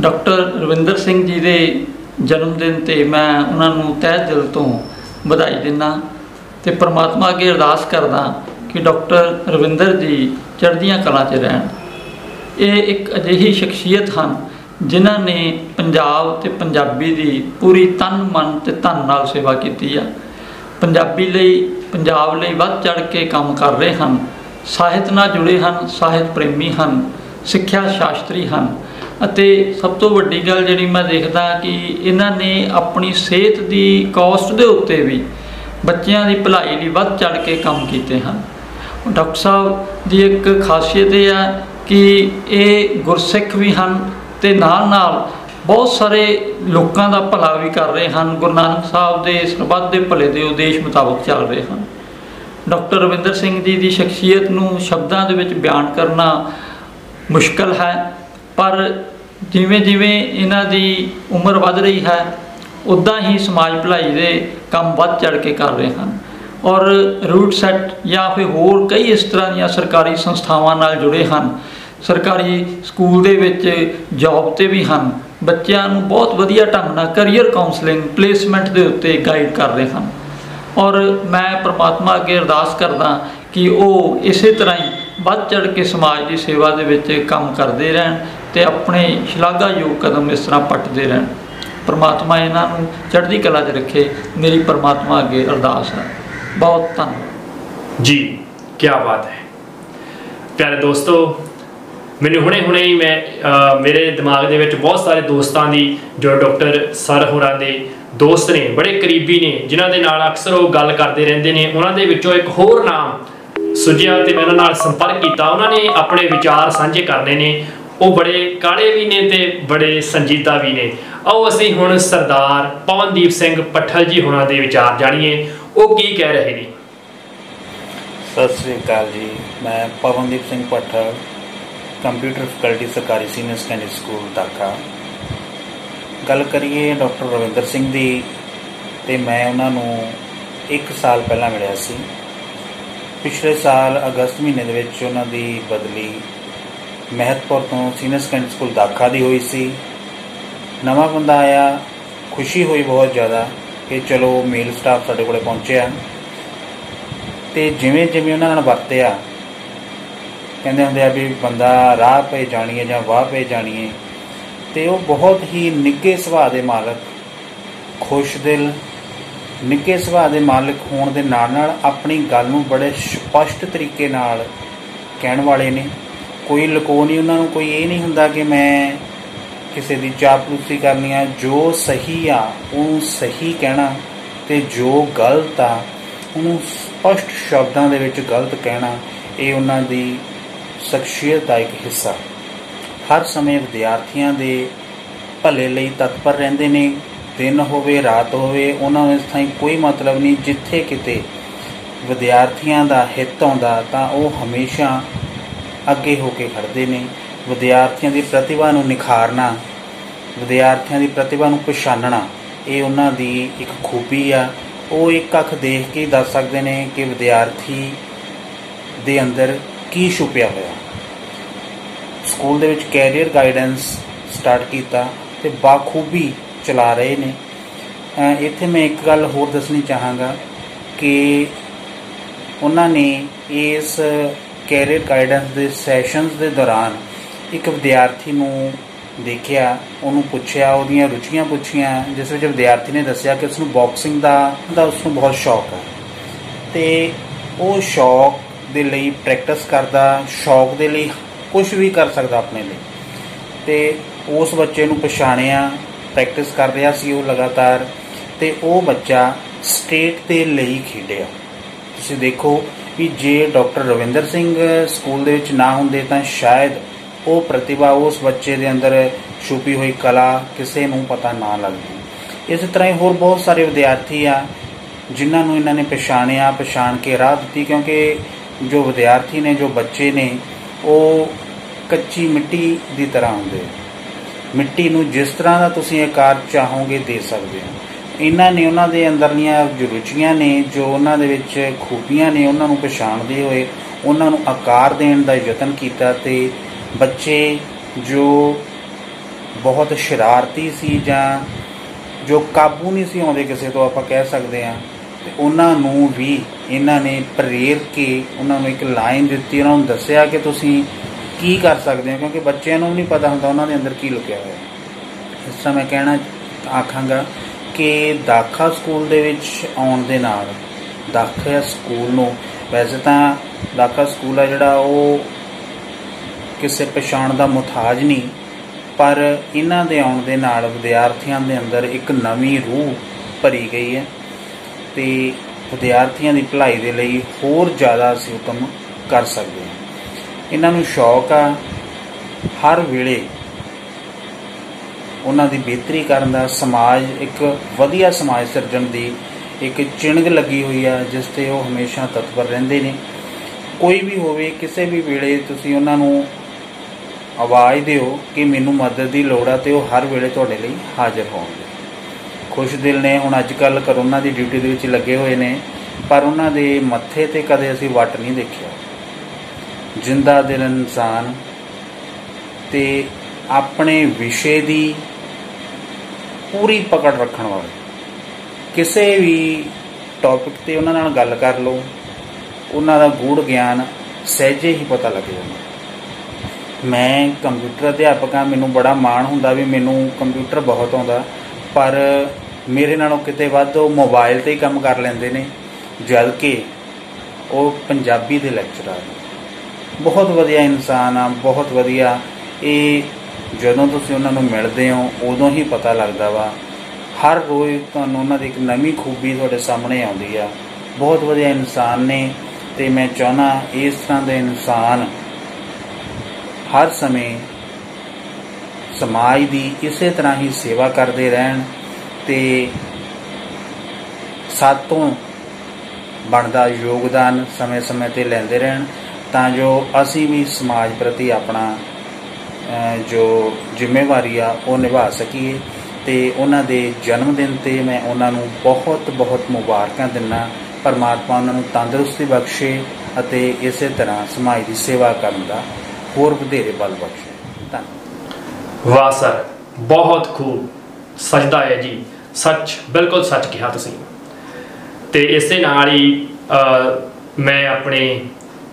ਡਾਕਟਰ ਰਵਿੰਦਰ ਸਿੰਘ ਜੀ ਦੇ ਜਨਮ ਦਿਨ ਤੇ ਮੈਂ ਉਹਨਾਂ ਨੂੰ ਤਹਿ ਦਿਲ ਤੋਂ ਵਧਾਈ ਦਿੰਦਾ ਤੇ ਪ੍ਰਮਾਤਮਾ ਅੱਗੇ ਅਰਦਾਸ ਕਰਦਾ ਕਿ ਡਾਕਟਰ ਰਵਿੰਦਰ ਜੀ ਚੜ੍ਹਦੀਆਂ ਕਲਾਂ 'ਚ ਰਹਿਣ। ਇਹ ਇੱਕ ਅਜਿਹੀ ਸ਼ਖਸੀਅਤ ਹਨ ਜਿਨ੍ਹਾਂ ਨੇ ਪੰਜਾਬ ਤੇ ਪੰਜਾਬੀ ਦੀ ਪੂਰੀ ਤਨ, ਮਨ ਤੇ ਧਨ ਨਾਲ ਸੇਵਾ ਕੀਤੀ ਆ। ਪੰਜਾਬੀ ਲਈ, ਪੰਜਾਬ ਲਈ ਵੱਧ ਚੜ ਕੇ ਕੰਮ ਕਰ ਰਹੇ ਹਨ। ਸਾਹਿਤ ਨਾਲ ਜੁੜੇ ਹਨ, ਸਾਹਿਤ ਪ੍ਰੇਮੀ ਹਨ, ਸਿੱਖਿਆ ਸ਼ਾਸਤਰੀ ਹਨ। ਅਤੇ ਸਭ ਤੋਂ ਵੱਡੀ ਗੱਲ ਜਿਹੜੀ ਮੈਂ ਦੇਖਦਾ ਕਿ ਇਹਨਾਂ ਨੇ ਆਪਣੀ ਸਿਹਤ ਦੀ ਕਾਸਟ ਦੇ ਉੱਤੇ ਵੀ ਬੱਚਿਆਂ ਦੀ ਭਲਾਈ ਲਈ ਵੱਧ ਚੜ ਕੇ ਕੰਮ ਕੀਤੇ ਹਨ। ਡਾਕਟਰ ਸਾਹਿਬ ਦੀ ਇੱਕ ਖਾਸੀਅਤ ਇਹ ਹੈ ਕਿ ਇਹ ਗੁਰਸਿੱਖ ਵੀ ਹਨ ਤੇ ਨਾਲ ਨਾਲ ਬਹੁਤ ਸਾਰੇ ਲੋਕਾਂ ਦਾ ਭਲਾ ਵੀ ਕਰ ਰਹੇ ਹਨ, ਗੁਰੂ ਨਾਨਕ ਸਾਹਿਬ ਦੇ ਸਰਬੱਤ ਦੇ ਭਲੇ ਦੇ ਉਦੇਸ਼ ਮੁਤਾਬਕ ਚੱਲ ਰਹੇ ਹਨ। ਡਾਕਟਰ ਰਵਿੰਦਰ ਸਿੰਘ ਜੀ ਦੀ ਸ਼ਖਸੀਅਤ ਨੂੰ ਸ਼ਬਦਾਂ ਦੇ ਵਿੱਚ ਬਿਆਨ ਕਰਨਾ ਮੁਸ਼ਕਲ ਹੈ, ਪਰ ਜਿਵੇਂ ਜਿਵੇਂ ਇਹਨਾਂ ਦੀ ਉਮਰ ਵੱਧ ਰਹੀ ਹੈ ਉਦਾਂ ਹੀ ਸਮਾਜ ਭਲਾਈ ਦੇ ਕੰਮ ਵੱਧ ਚੜ ਕੇ ਕਰ ਰਹੇ ਹਨ ਔਰ ਰੂਟ ਸੈਟ ਜਾਂ ਫਿਰ ਹੋਰ ਕਈ ਇਸ ਤਰ੍ਹਾਂ ਦੀਆਂ ਸਰਕਾਰੀ ਸੰਸਥਾਵਾਂ ਨਾਲ ਜੁੜੇ ਹਨ ਸਰਕਾਰੀ ਸਕੂਲ ਦੇ ਵਿੱਚ ਜੌਬ ਤੇ ਵੀ ਹਨ। ਬੱਚਿਆਂ ਨੂੰ ਬਹੁਤ ਵਧੀਆ ਢੰਗ ਨਾਲ ਕੈਰੀਅਰ ਕਾਉਂਸਲਿੰਗ ਪਲੇਸਮੈਂਟ ਦੇ ਉੱਤੇ ਗਾਈਡ ਕਰਦੇ ਹਨ। ਔਰ ਮੈਂ ਪ੍ਰਮਾਤਮਾ ਅੱਗੇ ਅਰਦਾਸ ਕਰਦਾ ਕਿ ਉਹ ਇਸੇ ਤਰ੍ਹਾਂ ਹੀ ਵੱਧ ਚੜ ਕੇ ਸਮਾਜ ਦੀ ਸੇਵਾ ਦੇ ਵਿੱਚ ਕੰਮ ਕਰਦੇ ਰਹਿਣ ਤੇ ਆਪਣੇ ਸ਼ਲਾਘਾਯੋਗ ਕਦਮ ਇਸ ਤਰ੍ਹਾਂ ਪੱਟਦੇ ਰਹਿਣ। ਪਰਮਾਤਮਾ ਇਹਨਾਂ ਨੂੰ ਚੜ੍ਹਦੀ ਕਲਾ 'ਚ ਰੱਖੇ। ਮੇਰੀ ਪਰਮਾਤਮਾ ਅੱਗੇ ਅਰਦਾਸ ਹੈ। ਬਹੁਤ ਧੰਨਵਾਦ। ਜੀ ਕੀ ਬਾਤ ਹੈ। ਪਿਆਰੇ ਦੋਸਤੋ ਮੈਨੂੰ ਹੁਣੇ ਹੁਣੇ ਹੀ ਮੈਂ ਮੇਰੇ ਦਿਮਾਗ ਦੇ ਵਿੱਚ ਬਹੁਤ ਸਾਰੇ ਦੋਸਤਾਂ ਦੀ, ਜੋ ਡਾਕਟਰ ਸਰ ਹੋਰਾਂ ਦੇ ਦੋਸਤ ਨੇ, ਬੜੇ ਕਰੀਬੀ ਨੇ, ਜਿਨ੍ਹਾਂ ਦੇ ਨਾਲ ਅਕਸਰ ਉਹ ਗੱਲ ਕਰਦੇ ਰਹਿੰਦੇ ਨੇ, ਉਹਨਾਂ ਦੇ ਵਿੱਚੋਂ ਇੱਕ ਹੋਰ ਨਾਮ ਸੁਝਿਆ ਤੇ ਮੈਂ ਉਹਨਾਂ ਨਾਲ ਸੰਪਰਕ ਕੀਤਾ। ਉਹਨਾਂ ਨੇ ਆਪਣੇ ਵਿਚਾਰ ਸਾਂਝੇ ਕਰਨੇ ਨੇ। ਉਹ ਬੜੇ ਕਾਲੇ ਵੀ ਨੇ ਤੇ ਬੜੇ ਸੰਜੀਦਾ ਵੀ ਨੇ। ਆਓ ਅਸੀਂ ਹੁਣ ਸਰਦਾਰ ਪਵਨਦੀਪ ਸਿੰਘ ਪੱਠਲ ਜੀ ਹੋਰਾਂ ਦੇ ਵਿਚਾਰ ਜਾਣੀਏ। ਉਹ ਕੀ ਕਹਿ ਰਹੇ ਨੇ? ਸਤਿ ਸ੍ਰੀ ਅਕਾਲ ਜੀ। ਮੈਂ ਪਵਨਦੀਪ ਸਿੰਘ ਭੱਠਲ ਕੰਪਿਊਟਰ ਫੈਕਲਟੀ ਸਰਕਾਰੀ ਸੀਨੀਅਰ ਸੈਕੰਡਰੀ ਸਕੂਲ ਦਾਖਾ। ਗੱਲ ਕਰੀਏ ਡਾਕਟਰ ਰਵਿੰਦਰ ਸਿੰਘ ਦੀ, ਤੇ ਮੈਂ ਉਹਨਾਂ ਨੂੰ 1 ਸਾਲ ਪਹਿਲਾਂ ਮਿਲਿਆ ਸੀ। ਪਿਛਲੇ ਸਾਲ ਅਗਸਤ ਮਹੀਨੇ ਦੇ ਵਿੱਚ ਉਹਨਾਂ ਦੀ ਬਦਲੀ ਮਹਿਤਪੁਰ ਤੋਂ ਸੀਨੀਅਰ ਸੈਕੰਡਰੀ ਸਕੂਲ ਦਾਖਾ ਦੀ ਹੋਈ ਸੀ। ਨਵਾਂ ਬੰਦਾ ਆਇਆ, ਖੁਸ਼ੀ ਹੋਈ ਬਹੁਤ ਜ਼ਿਆਦਾ ਕਿ ਚਲੋ ਮੇਲ ਸਟਾਫ ਸਾਡੇ ਕੋਲੇ ਪਹੁੰਚਿਆ। ਤੇ ਜਿਵੇਂ ਜਿਵੇਂ ਉਹਨਾਂ ਨਾਲ ਵਰਤਿਆ ਕਹਿੰਦੇ ਹੁੰਦੇ ਆ ਵੀ ਬੰਦਾ ਰਾਹ ਪੇ ਜਾਣੀਏ ਜਾਂ ਵਾਹ ਪੇ ਜਾਣੀਏ ਤੇ ਉਹ ਬਹੁਤ ਹੀ ਨਿੱਘੇ ਸੁਭਾਅ ਦੇ ਮਾਲਕ, ਖੁਸ਼ ਦਿਲ, ਨਿੱਘੇ ਸੁਭਾਅ ਦੇ ਮਾਲਕ ਹੋਣ ਦੇ ਨਾਲ ਨਾਲ ਆਪਣੀ ਗੱਲ ਨੂੰ ਬੜੇ ਸਪਸ਼ਟ ਤਰੀਕੇ ਨਾਲ ਕਹਿਣ ਵਾਲੇ ਨੇ। ਕੋਈ ਲਕੋ ਨਹੀਂ ਉਹਨਾਂ ਨੂੰ, ਕੋਈ ਇਹ ਨਹੀਂ ਹੁੰਦਾ ਕਿ ਮੈਂ ਕਿਸੇ ਦੀ ਚਾਪਲੂਸੀ ਕਰਨੀ ਆ, ਜੋ ਸਹੀ ਆ, ਉਹਨੂੰ ਸਹੀ ਕਹਿਣਾ ਤੇ ਜੋ ਗਲਤ ਆ, ਉਹਨੂੰ ਸਪਸ਼ਟ ਸ਼ਬਦਾਂ ਦੇ ਵਿੱਚ ਗਲਤ ਕਹਿਣਾ, ਇਹ ਉਹਨਾਂ ਦੀ ਸ਼ਖਸੀਅਤ ਦਾ ਇੱਕ ਹਿੱਸਾ। ਹਰ ਸਮੇਂ ਵਿਦਿਆਰਥੀਆਂ ਦੇ ਭਲੇ ਲਈ ਤਤਪਰ ਰਹਿੰਦੇ ਨੇ। ਦਿਨ ਹੋਵੇ, ਰਾਤ ਹੋਵੇ, ਉਹਨਾਂ ਨੂੰ ਇਸ ਥਾਈ ਕੋਈ ਮਤਲਬ ਨਹੀਂ। ਜਿੱਥੇ ਕਿਤੇ ਵਿਦਿਆਰਥੀਆਂ ਦਾ ਹਿੱਤ ਆਉਂਦਾ, ਤਾਂ ਉਹ ਹਮੇਸ਼ਾ ਅੱਗੇ ਹੋ ਕੇ ਖੜਦੇ ਨੇ। ਵਿਦਿਆਰਥੀਆਂ ਦੀ ਪ੍ਰਤਿਭਾ ਨੂੰ ਨਿਖਾਰਨਾ, ਵਿਦਿਆਰਥੀਆਂ ਦੀ ਪ੍ਰਤਿਭਾ ਨੂੰ ਪਛਾਣਨਾ ਇਹ ਉਹਨਾਂ ਦੀ ਇੱਕ ਖੂਬੀ ਆ। ਉਹ ਇੱਕ ਅੱਖ ਦੇਖ ਕੇ ਦੱਸ ਸਕਦੇ ਨੇ ਕਿ ਵਿਦਿਆਰਥੀ ਦੇ ਅੰਦਰ ਕੀ ਛੁਪਿਆ ਹੋਇਆ? ਸਕੂਲ ਦੇ ਵਿੱਚ ਕੈਰੀਅਰ ਗਾਈਡੈਂਸ ਸਟਾਰਟ ਕੀਤਾ ਤੇ ਬਾਖੂਬੀ ਚਲਾ ਰਹੇ ਨੇ। ਇੱਥੇ ਮੈਂ ਇੱਕ ਗੱਲ ਹੋਰ ਦੱਸਣੀ ਚਾਹਾਂਗਾ ਕਿ ਉਹਨਾਂ ਨੇ ਇਸ ਕੈਰੀਅਰ ਗਾਈਡੈਂਸ ਦੇ ਸੈਸ਼ਨਸ ਦੇ ਦੌਰਾਨ ਇੱਕ ਵਿਦਿਆਰਥੀ ਨੂੰ ਦੇਖਿਆ, ਉਹਨੂੰ ਪੁੱਛਿਆ, ਉਹਦੀਆਂ ਰੁਚੀਆਂ ਪੁੱਛੀਆਂ, ਜਿਸ ਵਿੱਚ ਵਿਦਿਆਰਥੀ ਨੇ ਦੱਸਿਆ ਕਿ ਉਸ ਨੂੰ ਬਾਕਸਿੰਗ ਦਾ ਦਾ ਉਸ ਨੂੰ ਬਹੁਤ ਸ਼ੌਕ ਹੈ। ਤੇ ਉਹ ਸ਼ੌਕ ਦੇ ਲਈ ਪ੍ਰੈਕਟਿਸ ਕਰਦਾ, ਸ਼ੌਕ ਦੇ ਲਈ ਕੁਝ ਵੀ ਕਰ ਸਕਦਾ ਆਪਣੇ ਲਈ। ਤੇ ਉਸ ਬੱਚੇ ਨੂੰ ਪਛਾਣਿਆ ਪ੍ਰੈਕਟਿਸ ਕਰ ਰਿਹਾ ਸੀ ਉਹ ਲਗਾਤਾਰ, ਤੇ ਉਹ ਬੱਚਾ ਸਟੇਟ ਦੇ ਲਈ ਖੇਡਿਆ। ਤੁਸੀਂ ਦੇਖੋ ਵੀ ਜੇ ਡਾਕਟਰ ਰਵਿੰਦਰ ਸਿੰਘ ਸਕੂਲ ਦੇ ਵਿੱਚ ਨਾ ਹੁੰਦੇ ਤਾਂ ਸ਼ਾਇਦ ਉਹ ਪ੍ਰਤਿਭਾ ਉਸ ਬੱਚੇ ਦੇ ਅੰਦਰ ਛੁਪੀ ਹੋਈ ਕਲਾ ਕਿਸੇ ਨੂੰ ਪਤਾ ਨਾ ਲੱਗਦੀ। ਇਸੇ ਤਰ੍ਹਾਂ ਹੀ ਹੋਰ ਬਹੁਤ ਸਾਰੇ ਵਿਦਿਆਰਥੀ ਆ, ਜਿਨ੍ਹਾਂ ਨੂੰ ਇਹਨਾਂ ਨੇ ਪਛਾਣਿਆ, ਪਛਾਣ ਕੇ ਰਾਹ ਦਿੱਤੀ, ਕਿਉਂਕਿ ਜੋ ਵਿਦਿਆਰਥੀ ਨੇ, ਜੋ ਬੱਚੇ ਨੇ, ਉਹ ਕੱਚੀ ਮਿੱਟੀ ਦੀ ਤਰ੍ਹਾਂ ਹੁੰਦੇ ਮਿੱਟੀ ਨੂੰ ਜਿਸ ਤਰ੍ਹਾਂ ਦਾ ਤੁਸੀਂ ਆਕਾਰ ਚਾਹੋਗੇ ਦੇ ਸਕਦੇ ਹੋ। ਇਹਨਾਂ ਨੇ ਉਹਨਾਂ ਦੇ ਅੰਦਰਲੀਆਂ ਜੋ ਰੁਚੀਆਂ ਨੇ, ਜੋ ਉਹਨਾਂ ਦੇ ਵਿੱਚ ਖੂਬੀਆਂ ਨੇ, ਉਹਨਾਂ ਨੂੰ ਪਛਾਣਦੇ ਹੋਏ ਉਹਨਾਂ ਨੂੰ ਆਕਾਰ ਦੇਣ ਦਾ ਯਤਨ ਕੀਤਾ ਤੇ ਬੱਚੇ ਜੋ ਬਹੁਤ ਸ਼ਰਾਰਤੀ ਸੀ ਜਾਂ ਜੋ ਕਾਬੂ ਨਹੀਂ ਸੀ ਆਉਂਦੇ ਕਿਸੇ ਤੋਂ, ਆਪਾਂ ਕਹਿ ਸਕਦੇ ਹਾਂ ਤੇ ਉਹਨਾਂ ਨੂੰ ਵੀ ਇਹਨਾਂ ਨੇ ਪ੍ਰੇਰ ਕੇ, ਉਹਨਾਂ ਨੂੰ ਇੱਕ ਲਾਈਨ ਦਿੱਤੀ, ਉਹਨਾਂ ਨੂੰ ਦੱਸਿਆ ਕਿ ਤੁਸੀਂ ਕੀ ਕਰ ਸਕਦੇ ਹੋ, ਕਿਉਂਕਿ ਬੱਚਿਆਂ ਨੂੰ ਨਹੀਂ ਪਤਾ ਹੁੰਦਾ ਉਹਨਾਂ ਦੇ ਅੰਦਰ ਕੀ ਲੁਕਿਆ ਹੋਇਆ। ਇਸ ਤਰ੍ਹਾਂ ਮੈਂ ਕਹਿਣਾ ਆਖਾਂਗਾ ਕਿ ਦਾਖਾ ਸਕੂਲ ਦੇ ਵਿੱਚ ਆਉਣ ਦੇ ਨਾਲ ਦਾਖਾ ਸਕੂਲ ਨੂੰ, ਵੈਸੇ ਤਾਂ ਦਾਖਾ ਸਕੂਲ ਆ ਜਿਹੜਾ ਉਹ ਕਿਸੇ ਪਛਾਣ ਦਾ ਮੁਤਾਜ ਨਹੀਂ, ਪਰ ਇਹਨਾਂ ਦੇ ਆਉਣ ਦੇ ਨਾਲ ਵਿਦਿਆਰਥੀਆਂ ਦੇ ਅੰਦਰ ਇੱਕ ਨਵੀਂ ਰੂਹ ਭਰੀ ਗਈ ਹੈ। ਤੇ ਵਿਦਿਆਰਥੀਆਂ ਦੀ ਭਲਾਈ ਦੇ ਲਈ ਹੋਰ ਜ਼ਿਆਦਾ ਅਸੀਂ ਉਹ ਕਰ ਸਕਦੇ ਹਾਂ। ਇਹਨਾਂ ਨੂੰ ਸ਼ੌਕ ਆ, ਹਰ ਵੇਲੇ ਉਹਨਾਂ ਦੀ ਬਿਹਤਰੀ ਕਰਨ ਦਾ ਸਮਾਜ, ਇੱਕ ਵਧੀਆ ਸਮਾਜ ਸਿਰਜਣ ਦੀ ਇੱਕ ਚਿਣਗ ਲੱਗੀ ਹੋਈ ਆ, ਜਿਸ ਤੇ ਉਹ ਹਮੇਸ਼ਾ ਤਤਪਰ ਰਹਿੰਦੇ ਨੇ। ਕੋਈ ਵੀ ਹੋਵੇ, ਕਿਸੇ ਵੀ ਵੇਲੇ ਤੁਸੀਂ ਉਹਨਾਂ ਨੂੰ ਆਵਾਜ਼ ਦਿਓ ਕਿ ਮੈਨੂੰ ਮਦਦ ਦੀ ਲੋੜ ਆ ਤੇ ਉਹ ਹਰ ਵੇਲੇ ਤੁਹਾਡੇ ਲਈ ਹਾਜ਼ਰ ਹੋਣਗੇ। ਖੁਸ਼ ਦਿਲ ਨੇ। ਹੁਣ ਅੱਜ ਕੱਲ ਕਰੋਨਾ ਦੀ ਡਿਊਟੀ ਦੇ ਵਿੱਚ ਲੱਗੇ ਹੋਏ ਨੇ। ਪਰ ਉਹਨਾਂ ਦੇ ਮੱਥੇ ਤੇ ਕਦੇ ਅਸੀਂ ਵੱਟ ਨਹੀਂ ਦੇਖਿਆ। ਜਿੰਦਾ ਦਿਲ ਇਨਸਾਨ ਤੇ ਆਪਣੇ ਵਿਸ਼ੇ ਦੀ ਪੂਰੀ ਪਕੜ ਰੱਖਣ ਵਾਲੇ। ਕਿਸੇ ਵੀ ਟੌਪਿਕ ਤੇ ਉਹਨਾਂ ਨਾਲ ਗੱਲ ਕਰ ਲਓ। ਉਹਨਾਂ ਦਾ ਗੂੜ ਗਿਆਨ ਸਹਿਜੇ ਹੀ ਪਤਾ ਲੱਗ ਜਾਂਦਾ। ਮੈਂ ਕੰਪਿਊਟਰ ਅਧਿਆਪਕ ਹਾਂ ਮੈਨੂੰ ਬੜਾ ਮਾਣ ਹੁੰਦਾ ਵੀ ਮੈਨੂੰ ਕੰਪਿਊਟਰ ਬਹੁਤ ਆਉਂਦਾ। ਪਰ ਮੇਰੇ ਨਾਲੋਂ ਕਿਤੇ ਵੱਧ ਉਹ ਮੋਬਾਈਲ ਤੇ ਹੀ ਕੰਮ ਕਰ ਲੈਂਦੇ ਨੇ ਜਦ ਕਿ ਉਹ ਪੰਜਾਬੀ ਦੇ ਲੈਕਚਰਰ ਬਹੁਤ ਵਧੀਆ ਇਨਸਾਨ ਆ, ਬਹੁਤ ਵਧੀਆ। ਇਹ ਜਦੋਂ ਤੁਸੀਂ ਉਹਨਾਂ ਨੂੰ ਮਿਲਦੇ ਹੋ, ਉਦੋਂ ਹੀ ਪਤਾ ਲੱਗਦਾ ਵਾ। ਹਰ ਰੋਜ਼ ਤੁਹਾਨੂੰ ਉਹਨਾਂ ਦੀ ਇੱਕ ਨਵੀਂ ਖੂਬੀ ਤੁਹਾਡੇ ਸਾਹਮਣੇ ਆਉਂਦੀ ਆ। ਬਹੁਤ ਵਧੀਆ ਇਨਸਾਨ ਨੇ ਤੇ ਮੈਂ ਚਾਹਨਾ ਇਸ ਤਰ੍ਹਾਂ ਦੇ ਇਨਸਾਨ ਹਰ ਸਮੇਂ ਸਮਾਜ ਦੀ ਇਸੇ ਤਰ੍ਹਾਂ ਹੀ ਸੇਵਾ ਕਰਦੇ ਰਹਿਣ ਤੇ ਸਾਤੋਂ ਬਣਦਾ ਯੋਗਦਾਨ ਸਮੇਂ-ਸਮੇਂ ਤੇ ਲੈਂਦੇ ਰਹਿਣ, ਤਾਂ ਜੋ ਅਸੀਂ ਵੀ ਸਮਾਜ ਪ੍ਰਤੀ ਆਪਣਾ ਜੋ ਜ਼ਿੰਮੇਵਾਰੀ ਆ, ਉਹ ਨਿਭਾ ਸਕੀਏ। ਤੇ ਉਹਨਾਂ ਦੇ ਜਨਮ ਦਿਨ ਤੇ ਮੈਂ ਉਹਨਾਂ ਨੂੰ ਬਹੁਤ ਬਹੁਤ ਮੁਬਾਰਕਾਂ ਦਿੰਨਾ। ਪਰਮਾਤਮਾ ਉਹਨਾਂ ਨੂੰ ਤੰਦਰੁਸਤੀ ਬਖਸ਼ੇ ਅਤੇ ਇਸੇ ਤਰ੍ਹਾਂ ਸਮਾਜ ਦੀ ਸੇਵਾ ਕਰਨ ਦਾ ਹੋਰ ਵਧੇਰੇ ਬਲ ਬਖਸ਼ੇ। ਧੰਨਵਾਦ। ਵਾਹ ਸਰ, ਬਹੁਤ ਖੂਬ। ਸਜਦਾ ਹੈ ਜੀ। ਸੱਚ, ਬਿਲਕੁਲ ਸੱਚ ਕਿਹਾ ਤੁਸੀਂ। ਤੇ ਇਸੇ ਨਾਲ ਹੀ ਮੈਂ ਆਪਣੇ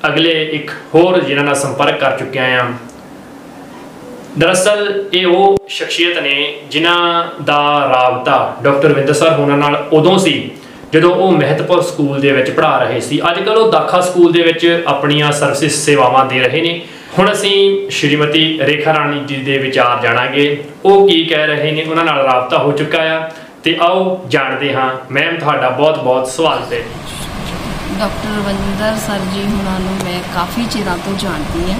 ਅਗਲੇ ਇੱਕ ਹੋਰ ਜਿਨ੍ਹਾਂ ਨਾਲ ਸੰਪਰਕ ਕਰ ਚੁੱਕਿਆ ਆ ਦਰਅਸਲ ਇਹ ਉਹ ਸ਼ਖਸੀਅਤ ਨੇ ਜਿਨ੍ਹਾਂ ਦਾ ਰਾਬਤਾ ਡਾਕਟਰ ਵਿੰਦਰ ਸਰ ਹੋਣਾ ਨਾਲ ਉਦੋਂ ਸੀ, ਜਦੋਂ ਉਹ ਮਹਿਤਪੁਰ ਸਕੂਲ ਦੇ ਵਿੱਚ ਪੜ੍ਹਾ ਰਹੇ ਸੀ। ਅੱਜ ਕੱਲ ਉਹ ਦਾਖਾ ਸਕੂਲ ਦੇ ਵਿੱਚ ਆਪਣੀਆਂ ਸਰਵਿਸ ਸੇਵਾਵਾਂ ਦੇ ਰਹੇ ਨੇ। ਹੁਣ ਅਸੀਂ ਸ਼੍ਰੀਮਤੀ ਰੇਖਾ ਰਾਣੀ ਜੀ ਦੇ ਵਿਚਾਰ ਜਾਣਾਂਗੇ। ਉਹ ਕੀ ਕਹਿ ਰਹੇ ਨੇ, ਉਹਨਾਂ ਨਾਲ ਰਾਬਤਾ ਹੋ ਚੁੱਕਾ ਆ। ਤੇ ਆਓ ਜਾਣਦੇ ਹਾਂ ਮੈਮ ਤੁਹਾਡਾ ਬਹੁਤ ਬਹੁਤ ਸਵਾਗਤ ਹੈ ਡਾਕਟਰ ਰਵਿੰਦਰ ਸਰ ਜੀ ਹੁਣਾਂ ਨੂੰ ਮੈਂ ਕਾਫੀ ਚਿਰਾਂ ਤੋਂ ਜਾਣਦੀ ਹਾਂ।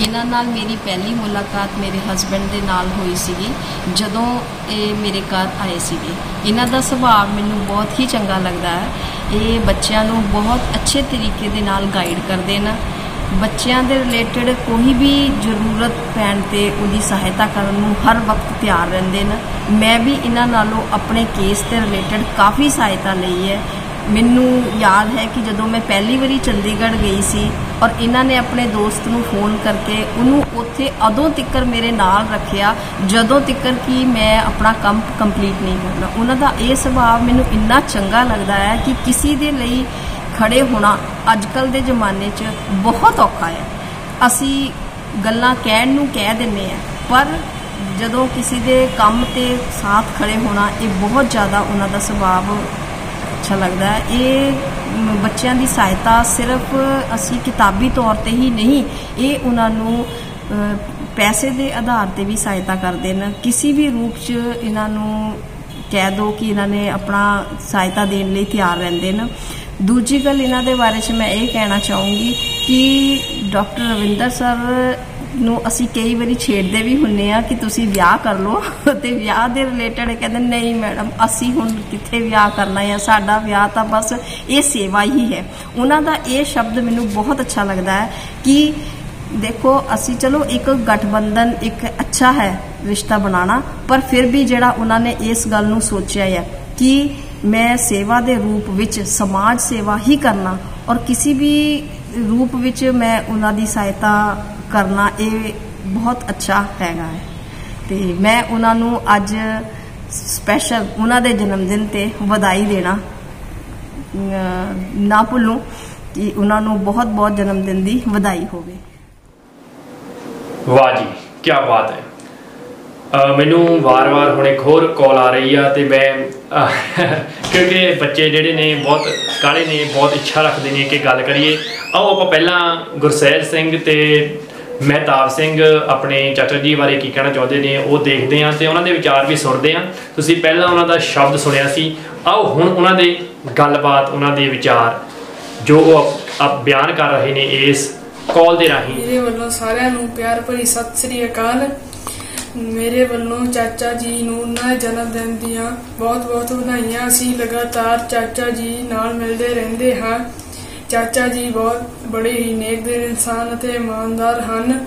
ਇਹਨਾਂ ਨਾਲ ਮੇਰੀ ਪਹਿਲੀ ਮੁਲਾਕਾਤ ਮੇਰੇ ਹਸਬੰਡ ਦੇ ਨਾਲ ਹੋਈ ਸੀਗੀ, ਜਦੋਂ ਇਹ ਮੇਰੇ ਘਰ ਆਏ ਸੀਗੇ। ਇਹਨਾਂ ਦਾ ਸੁਭਾਅ ਮੈਨੂੰ ਬਹੁਤ ਹੀ ਚੰਗਾ ਲੱਗਦਾ ਹੈ। ਇਹ ਬੱਚਿਆਂ ਨੂੰ ਬਹੁਤ ਅੱਛੇ ਤਰੀਕੇ ਦੇ ਨਾਲ ਗਾਈਡ ਕਰਦੇ ਨੇ। ਬੱਚਿਆਂ ਦੇ ਰਿਲੇਟਡ ਕੋਈ ਵੀ ਜ਼ਰੂਰਤ ਪੈਣ ਤੇ ਉਹਦੀ ਸਹਾਇਤਾ ਕਰਨ ਨੂੰ ਹਰ ਵਕਤ ਤਿਆਰ ਰਹਿੰਦੇ ਨੇ। ਮੈਂ ਵੀ ਇਹਨਾਂ ਨਾਲੋਂ ਆਪਣੇ ਕੇਸ ਤੇ ਰਿਲੇਟਡ ਕਾਫੀ ਸਹਾਇਤਾ ਲਈ ਹੈ। ਮੈਨੂੰ ਯਾਦ ਹੈ ਕਿ ਜਦੋਂ ਮੈਂ ਪਹਿਲੀ ਵਾਰੀ ਚੰਡੀਗੜ੍ਹ ਗਈ ਸੀ ਔਰ ਇਹਨਾਂ ਨੇ ਆਪਣੇ ਦੋਸਤ ਨੂੰ ਫੋਨ ਕਰਕੇ ਉਹਨੂੰ ਉੱਥੇ ਅਦੋਂ ਤਿੱਕਰ ਮੇਰੇ ਨਾਲ ਰੱਖਿਆ ਜਦੋਂ ਤਿੱਕਰ ਕਿ ਮੈਂ ਆਪਣਾ ਕੰਮ ਕੰਪਲੀਟ ਨਹੀਂ ਕਰਨਾ। ਉਹਨਾਂ ਦਾ ਇਹ ਸੁਭਾਅ ਮੈਨੂੰ ਇੰਨਾ ਚੰਗਾ ਲੱਗਦਾ ਹੈ ਕਿ ਕਿਸੇ ਦੇ ਲਈ ਖੜੇ ਹੋਣਾ ਅੱਜ ਅੱਜਕੱਲ ਦੇ ਜ਼ਮਾਨੇ 'ਚ ਬਹੁਤ ਔਖਾ ਹੈ। ਅਸੀਂ ਗੱਲਾਂ ਕਹਿਣ ਨੂੰ ਕਹਿ ਦਿੰਨੇ ਆ ਪਰ ਜਦੋਂ ਕਿਸੇ ਦੇ ਕੰਮ ਤੇ ਸਾਥ ਖੜੇ ਹੋਣਾ, ਇਹ ਬਹੁਤ ਜ਼ਿਆਦਾ ਉਹਨਾਂ ਦਾ ਸੁਭਾਅ ਅੱਛਾ ਲੱਗਦਾ ਹੈ। ਇਹ ਬੱਚਿਆਂ ਦੀ ਸਹਾਇਤਾ ਸਿਰਫ ਅਸੀਂ ਕਿਤਾਬੀ ਤੌਰ ਤੇ ਹੀ ਨਹੀਂ, ਇਹ ਉਹਨਾਂ ਨੂੰ ਪੈਸੇ ਦੇ ਆਧਾਰ ਤੇ ਵੀ ਸਹਾਇਤਾ ਕਰਦੇ ਨੇ ਕਿਸੇ ਵੀ ਰੂਪ 'ਚ ਇਹਨਾਂ ਨੂੰ ਕਹਿ ਦੋ ਕਿ ਇਹਨਾਂ ਨੇ ਆਪਣਾ ਸਹਾਇਤਾ ਦੇਣ ਲਈ ਤਿਆਰ ਰਹਿੰਦੇ ਨੇ ਦੂਜੀ ਗੱਲ ਇਹਨਾਂ ਦੇ ਬਾਰੇ 'ਚ ਮੈਂ ਇਹ ਕਹਿਣਾ ਚਾਹੂੰਗੀ ਕਿ ਡਾਕਟਰ ਰਵਿੰਦਰ ਸਰ ਨੂੰ ਅਸੀਂ ਕਈ ਵਾਰੀ ਛੇੜਦੇ ਵੀ ਹੁੰਨੇ ਆ ਕਿ ਤੁਸੀਂ ਵਿਆਹ ਕਰ ਲਓ ਤੇ ਵਿਆਹ ਦੇ ਰਿਲੇਟਡ ਕਹਿੰਦੇ, ਨਹੀਂ ਮੈਡਮ, ਅਸੀਂ ਹੁਣ ਕਿੱਥੇ ਵਿਆਹ ਕਰਨਾ ਹੈ ਸਾਡਾ ਵਿਆਹ ਤਾਂ ਬਸ ਇਹ ਸੇਵਾ ਹੀ ਹੈ। ਉਹਨਾਂ ਦਾ ਇਹ ਸ਼ਬਦ ਮੈਨੂੰ ਬਹੁਤ ਅੱਛਾ ਲੱਗਦਾ ਹੈ ਕਿ ਦੇਖੋ, ਅਸੀਂ ਚਲੋ ਇੱਕ ਗਠਬੰਧਨ ਇੱਕ ਅੱਛਾ ਹੈ ਰਿਸ਼ਤਾ ਬਣਾਉਣਾ, ਪਰ ਫਿਰ ਵੀ ਜਿਹੜਾ ਉਹਨਾਂ ਨੇ ਇਸ ਗੱਲ ਨੂੰ ਸੋਚਿਆ ਹੈ ਕਿ ਮੈਂ ਸੇਵਾ ਦੇ ਰੂਪ ਵਿੱਚ ਸਮਾਜ ਸੇਵਾ ਹੀ ਕਰਨਾ ਔਰ ਕਿਸੇ ਵੀ ਰੂਪ ਵਿੱਚ ਮੈਂ ਉਹਨਾਂ ਦੀ ਸਹਾਇਤਾ ਕਰਨਾ ਇਹ ਬਹੁਤ ਅੱਛਾ ਹੈਗਾ ਹੈ। ਤੇ ਮੈਂ ਉਹਨਾਂ ਨੂੰ ਅੱਜ ਸਪੈਸ਼ਲ ਉਹਨਾਂ ਦੇ ਜਨਮ ਦਿਨ ਤੇ ਵਧਾਈ ਦੇਣਾ ਨਾ ਭੁੱਲੂੰ ਕਿ ਉਹਨਾਂ ਨੂੰ ਬਹੁਤ ਬਹੁਤ ਜਨਮ ਦਿਨ ਦੀ ਵਧਾਈ ਹੋਵੇ। ਵਾਹ ਜੀ ਕੀ ਬਾਤ ਹੈ। ਮੈਨੂੰ ਵਾਰ-ਵਾਰ ਹੁਣ ਇੱਕ ਹੋਰ ਕਾਲ ਆ ਰਹੀ ਆ ਤੇ ਮੈਂ ਕਿਉਂਕਿ ਬੱਚੇ ਜਿਹੜੇ ਨੇ ਬਹੁਤ ਕਾਲੇ ਨੇ, ਬਹੁਤ ਇੱਛਾ ਰੱਖਦੇ ਨੇ ਕਿ ਗੱਲ ਕਰੀਏ। ਆਓ ਆਪਾਂ ਪਹਿਲਾਂ ਗੁਰਸਹਿਜ ਸਿੰਘ ਤੇ ਮਹਿਤਾਬ ਸਿੰਘ ਆਪਣੇ ਚਾਚਾ ਜੀ ਬਾਰੇ ਕੀ ਕਹਿਣਾ ਚਾਹੁੰਦੇ ਨੇ, ਉਹ ਦੇਖਦੇ ਆ ਤੇ ਉਹਨਾਂ ਦੇ ਵਿਚਾਰ ਵੀ ਸੁਣਦੇ ਆ ਤੁਸੀਂ ਪਹਿਲਾਂ ਉਹਨਾਂ ਦਾ ਸ਼ਬਦ ਸੁਣਿਆ ਸੀ। ਆਓ ਹੁਣ ਉਹਨਾਂ ਦੇ ਗੱਲਬਾਤ, ਉਹਨਾਂ ਦੇ ਵਿਚਾਰ, ਜੋ ਉਹ ਆਪ ਬਿਆਨ ਕਰ ਰਹੇ ਨੇ ਇਸ ਕਾਲ ਦੇ ਰਾਹੀਂ। ਮੇਰੇ ਵੱਲੋਂ ਸਾਰਿਆਂ ਨੂੰ ਪਿਆਰ ਭਰੀ ਸਤਿ ਸ੍ਰੀ ਅਕਾਲ। ਮੇਰੇ ਵੱਲੋਂ ਚਾਚਾ ਜੀ ਨੂੰ ਉਹਨਾਂ ਜਨਮ ਦਿਨ ਦੀਆਂ ਬਹੁਤ-ਬਹੁਤ ਵਧਾਈਆਂ। ਅਸੀਂ ਲਗਾਤਾਰ ਚਾਚਾ ਜੀ ਨਾਲ ਮਿਲਦੇ ਰਹਿੰਦੇ ਹਾਂ। ਚਾਚਾ ਜੀ ਬਹੁਤ ਬੜੇ ਹੀ ਨੇਕ ਦਿਲ ਇਨਸਾਨ ਅਤੇ ਇਮਾਨਦਾਰ ਹਨ।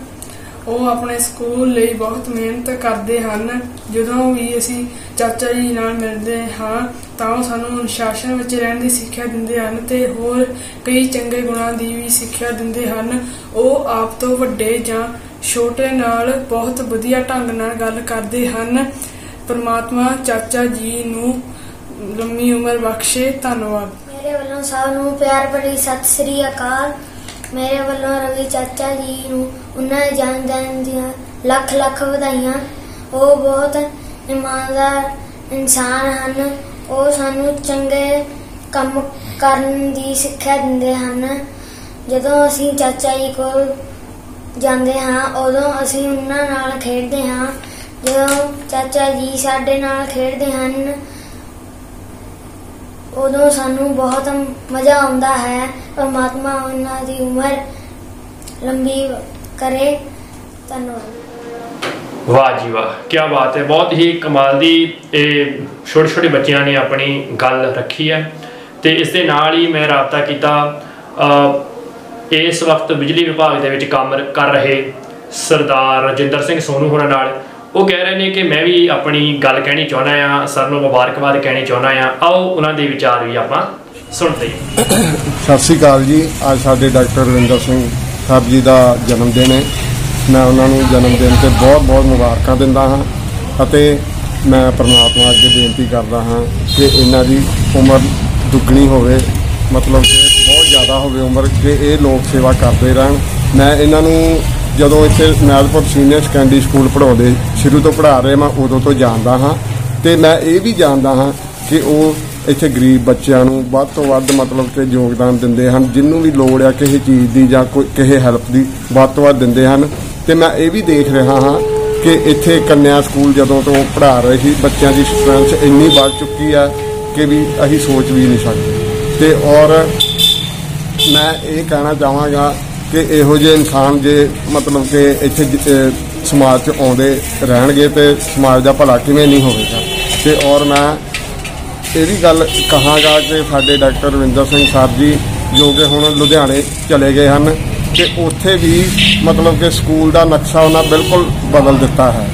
ਉਹ ਆਪਣੇ ਸਕੂਲ ਲਈ ਬਹੁਤ ਮਿਹਨਤ ਕਰਦੇ ਹਨ। ਜਦੋਂ ਵੀ ਅਸੀਂ ਚਾਚਾ ਜੀ ਨਾਲ ਮਿਲਦੇ ਹਾਂ, ਤਾਂ ਉਹ ਸਾਨੂੰ ਅਨੁਸ਼ਾਸਨ ਵਿੱਚ ਰਹਿਣ ਦੀ ਸਿੱਖਿਆ ਦਿੰਦੇ ਹਨ ਤੇ ਹੋਰ ਕਈ ਚੰਗੇ ਗੁਣਾਂ ਦੀ ਵੀ ਸਿੱਖਿਆ ਦਿੰਦੇ ਹਨ। ਉਹ ਆਪ ਤੋਂ ਵੱਡੇ ਜਾਂ ਛੋਟੇ ਨਾਲ ਬਹੁਤ ਵਧੀਆ ਢੰਗ ਨਾਲ ਗੱਲ ਕਰਦੇ ਹਨ। ਪ੍ਰਮਾਤਮਾ ਚਾਚਾ ਜੀ ਨੂੰ ਲੰਮੀ ਉਮਰ ਬਖਸ਼ੇ। ਧੰਨਵਾਦ। ਮੇਰੇ ਵੱਲੋਂ ਸਭ ਨੂੰ ਪਿਆਰ ਭਰੀ ਸਤਿ ਸ੍ਰੀ ਅਕਾਲ। ਮੇਰੇ ਵੱਲੋਂ ਰਵੀ ਚਾਚਾ ਜੀ ਨੂੰ ਉਹਨਾਂ ਦੇ ਜਨਮ ਦਿਨ ਦੀਆਂ ਲੱਖ ਲੱਖ ਵਧਾਈਆਂ। ਉਹ ਬਹੁਤ ਇਮਾਨਦਾਰ ਇਨਸਾਨ ਹਨ। ਉਹ ਸਾਨੂੰ ਚੰਗੇ ਕੰਮ ਕਰਨ ਦੀ ਸਿੱਖਿਆ ਦਿੰਦੇ ਹਨ। ਜਦੋਂ ਅਸੀਂ ਚਾਚਾ ਜੀ ਕੋਲ ਜਾਂਦੇ ਹਾਂ, ਉਦੋਂ ਅਸੀਂ ਉਹਨਾਂ ਨਾਲ ਖੇਡਦੇ ਹਾਂ। ਜਦੋਂ ਚਾਚਾ ਜੀ ਸਾਡੇ ਨਾਲ ਖੇਡਦੇ ਹਨ, ਉਦੋਂ ਸਾਨੂੰ ਬਹੁਤ ਮਜ਼ਾ ਆਉਂਦਾ ਹੈ। ਪਰਮਾਤਮਾ ਉਹਨਾਂ ਦੀ ਉਮਰ ਲੰਬੀ ਕਰੇ। ਧੰਨਵਾਦ। ਵਾਹ ਜੀ ਵਾਹ ਕੀ ਬਾਤ ਹੈ। ਬਹੁਤ ਹੀ ਕਮਾਲ ਦੀ ਇਹ ਛੋਟੇ ਛੋਟੇ ਬੱਚਿਆਂ ਨੇ ਆਪਣੀ ਗੱਲ ਰੱਖੀ ਹੈ। ਤੇ ਇਸ ਦੇ ਨਾਲ ਹੀ ਮੈਂ ਰਾਬਤਾ ਕੀਤਾ। ਇਸ ਵਕਤ ਬਿਜਲੀ ਵਿਭਾਗ ਦੇ ਵਿੱਚ ਕੰਮ ਕਰ ਰਹੇ ਸਰਦਾਰ ਰਜਿੰਦਰ ਸਿੰਘ ਸੋਨੂ ਹੋਰਾਂ ਨਾਲ। ਉਹ ਕਹਿ ਰਹੇ ਨੇ ਕਿ ਮੈਂ ਵੀ ਆਪਣੀ ਗੱਲ ਕਹਿਣੀ ਚਾਹੁੰਦਾ ਆ ਸਰ ਨੂੰ ਮੁਬਾਰਕਬਾਦ ਕਹਿਣੀ ਚਾਹੁੰਦਾ ਆ ਆਓ, ਉਹਨਾਂ ਦੇ ਵਿਚਾਰ ਵੀ ਆਪਾਂ ਸੁਣਦੇ ਹਾਂ ਸਤਿ ਸ੍ਰੀ ਅਕਾਲ ਜੀ। ਅੱਜ ਸਾਡੇ ਡਾਕਟਰ ਰਵਿੰਦਰ ਸਿੰਘ ਸਾਹਿਬ ਜੀ ਦਾ ਜਨਮ ਦਿਨ ਹੈ। ਮੈਂ ਉਹਨਾਂ ਨੂੰ ਜਨਮ ਦਿਨ ਤੇ ਬਹੁਤ ਬਹੁਤ ਮੁਬਾਰਕਾਂ ਦਿੰਦਾ ਹਾਂ ਅਤੇ ਮੈਂ ਪ੍ਰਮਾਤਮਾ ਅੱਗੇ ਬੇਨਤੀ ਕਰਦਾ ਹਾਂ ਕਿ ਇਹਨਾਂ ਦੀ ਉਮਰ ਦੁੱਗਣੀ ਹੋਵੇ। ਮਤਲਬ ਕਿ ਜ਼ਿਆਦਾ ਹੋਵੇ ਉਮਰ ਕਿ ਇਹ ਲੋਕ ਸੇਵਾ ਕਰਦੇ ਰਹਿਣ। ਮੈਂ ਇਹਨਾਂ ਨੂੰ ਜਦੋਂ ਇੱਥੇ ਮੈਲਪੁਰ ਸੀਨੀਅਰ ਸੈਕੰਡਰੀ ਸਕੂਲ ਪੜਾਉਂਦੇ ਸ਼ੁਰੂ ਤੋਂ ਪੜ੍ਹਾ ਰਹੇ, ਮੈਂ ਉਦੋਂ ਤੋਂ ਜਾਣਦਾ ਹਾਂ। ਤੇ ਮੈਂ ਇਹ ਵੀ ਜਾਣਦਾ ਹਾਂ ਕਿ ਉਹ ਇੱਥੇ ਗਰੀਬ ਬੱਚਿਆਂ ਨੂੰ ਵੱਧ ਤੋਂ ਵੱਧ ਮਤਲਬ ਕਿ ਯੋਗਦਾਨ ਦਿੰਦੇ ਹਨ, ਜਿੰਨੂੰ ਵੀ ਲੋੜ ਆ ਕਿਸੇ ਚੀਜ਼ ਦੀ ਜਾਂ ਕੋਈ ਕਿਸੇ ਹੈਲਪ ਦੀ ਵੱਧ ਤੋਂ ਵੱਧ ਦਿੰਦੇ ਹਨ। ਤੇ ਮੈਂ ਇਹ ਵੀ ਦੇਖ ਰਿਹਾ ਹਾਂ ਕਿ ਇੱਥੇ ਕੰਨਿਆ ਸਕੂਲ ਜਦੋਂ ਤੋਂ ਪੜ੍ਹਾ ਰਹੇ ਸੀ ਬੱਚਿਆਂ ਦੀ ਸਟਰੈਂਥ ਇੰਨੀ ਵੱਧ ਚੁੱਕੀ ਆ ਕਿ ਵੀ ਅਸੀਂ ਸੋਚ ਵੀ ਨਹੀਂ ਸਕਦੇ। ਤੇ ਔਰ ਮੈਂ ਇਹ ਕਹਿਣਾ ਚਾਹਾਂਗਾ ਕਿ ਇਹੋ ਜਿਹੇ ਇਨਸਾਨ ਜੇ ਮਤਲਬ ਕਿ ਇੱਥੇ ਸਮਾਜ 'ਚ ਆਉਂਦੇ ਰਹਿਣਗੇ ਤੇ ਸਮਾਜ ਦਾ ਭਲਾ ਕਿਵੇਂ ਨਹੀਂ ਹੋਵੇਗਾ। ਤੇ ਔਰ ਮੈਂ ਇਹ ਵੀ ਗੱਲ ਕਹਾਂਗਾ ਕਿ ਸਾਡੇ ਡਾਕਟਰ ਰਵਿੰਦਰ ਸਿੰਘ ਸਾਹਿਬ ਜੀ, ਜੋ ਕਿ ਹੁਣ ਲੁਧਿਆਣੇ ਚਲੇ ਗਏ ਹਨ, ਕਿ ਉੱਥੇ ਵੀ ਮਤਲਬ ਕਿ ਸਕੂਲ ਦਾ ਨਕਸ਼ਾ ਉਹਨਾਂ ਬਿਲਕੁਲ ਬਦਲ ਦਿੱਤਾ ਹੈ।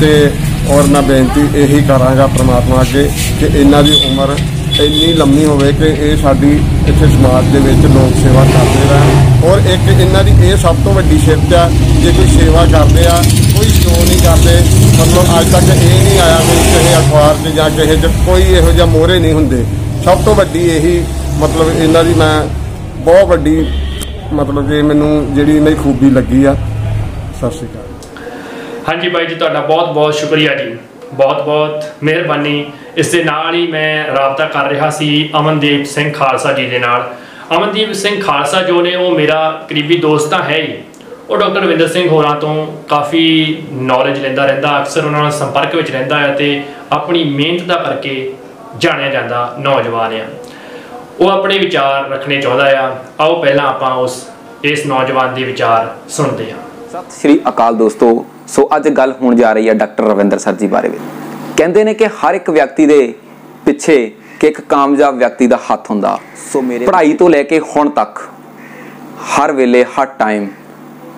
ਤੇ ਔਰ ਮੈਂ ਬੇਨਤੀ ਇਹੀ ਕਰਾਂਗਾ ਪ੍ਰਮਾਤਮਾ ਅੱਗੇ ਕਿ ਇਹਨਾਂ ਦੀ ਉਮਰ ਇੰਨੀ ਲੰਮੀ ਹੋਵੇ ਕਿ ਇਹ ਸਾਡੀ ਇੱਥੇ ਸਮਾਜ ਦੇ ਵਿੱਚ ਲੋਕ ਸੇਵਾ ਕਰਦੇ ਰਹਿਣ ਔਰ ਇੱਕ ਇਹਨਾਂ ਦੀ ਇਹ ਸਭ ਤੋਂ ਵੱਡੀ ਸਿਫਤ ਆ, ਜੇ ਕੋਈ ਸੇਵਾ ਕਰਦੇ ਆ, ਕੋਈ ਸ਼ੋਅ ਨਹੀਂ ਕਰਦੇ, ਮਤਲਬ ਅੱਜ ਤੱਕ ਇਹ ਨਹੀਂ ਆਇਆ ਵੀ ਕਿਸੇ ਅਖਬਾਰ 'ਚ ਜਾਂ ਕਿਸੇ 'ਚ ਕੋਈ ਇਹੋ ਜਿਹਾ ਮੋਹਰੇ ਨਹੀਂ ਹੁੰਦੇ। ਸਭ ਤੋਂ ਵੱਡੀ ਇਹੀ ਮਤਲਬ ਇਹਨਾਂ ਦੀ ਮੈਂ ਬਹੁਤ ਵੱਡੀ ਮਤਲਬ ਕਿ ਮੈਨੂੰ ਜਿਹੜੀ ਇਹਨਾਂ ਦੀ ਖੂਬੀ ਲੱਗੀ ਆ। ਸਤਿ ਸ਼੍ਰੀ ਅਕਾਲ। ਹਾਂਜੀ ਬਾਈ ਜੀ, ਤੁਹਾਡਾ ਬਹੁਤ ਬਹੁਤ ਸ਼ੁਕਰੀਆ ਜੀ। ਬਹੁਤ ਬਹੁਤ ਮਿਹਰਬਾਨੀ। ਇਸ ਦੇ ਨਾਲ ਹੀ ਮੈਂ ਰਾਬਤਾ ਕਰ ਰਿਹਾ ਸੀ ਅਮਨਦੀਪ ਸਿੰਘ ਖਾਲਸਾ ਜੀ ਦੇ ਨਾਲ। ਅਮਨਦੀਪ ਸਿੰਘ ਖਾਲਸਾ ਜੋ ਨੇ, ਉਹ ਮੇਰਾ ਕਰੀਬੀ ਦੋਸਤ ਤਾਂ ਹੈ ਹੀ। ਉਹ ਡਾਕਟਰ ਰਵਿੰਦਰ ਸਿੰਘ ਹੋਰਾਂ ਤੋਂ ਕਾਫੀ ਨੌਲੇਜ ਲੈਂਦਾ ਰਹਿੰਦਾ, ਅਕਸਰ ਉਹਨਾਂ ਨਾਲ ਸੰਪਰਕ ਵਿੱਚ ਰਹਿੰਦਾ ਹੈ ਤੇ ਆਪਣੀ ਮਿਹਨਤ ਦਾ ਕਰਕੇ ਜਾਣਿਆ ਜਾਂਦਾ ਨੌਜਵਾਨ ਆ। ਉਹ ਆਪਣੇ ਵਿਚਾਰ ਰੱਖਣੇ ਚਾਹੁੰਦਾ ਆ। ਆਓ ਪਹਿਲਾਂ ਆਪਾਂ ਉਸ, ਇਸ ਨੌਜਵਾਨ ਦੇ ਵਿਚਾਰ ਸੁਣਦੇ ਹਾਂ। ਸਤਿ ਸ਼੍ਰੀ ਅਕਾਲ ਦੋਸਤੋ। ਸੋ ਅੱਜ ਗੱਲ ਹੋਣ ਜਾ ਰਹੀ ਹੈ ਡਾਕਟਰ ਰਵਿੰਦਰ ਸਰ ਜੀ ਬਾਰੇ ਵਿੱਚ ਕਹਿੰਦੇ ਨੇ ਕਿ ਹਰ ਇੱਕ ਵਿਅਕਤੀ ਦੇ ਪਿੱਛੇ ਕਿ ਇੱਕ ਕਾਮਯਾਬ ਵਿਅਕਤੀ ਦਾ ਹੱਥ ਹੁੰਦਾ। ਸੋ ਮੇਰੇ ਪੜ੍ਹਾਈ ਤੋਂ ਲੈ ਕੇ ਹੁਣ ਤੱਕ ਹਰ ਵੇਲੇ ਹਰ ਟਾਈਮ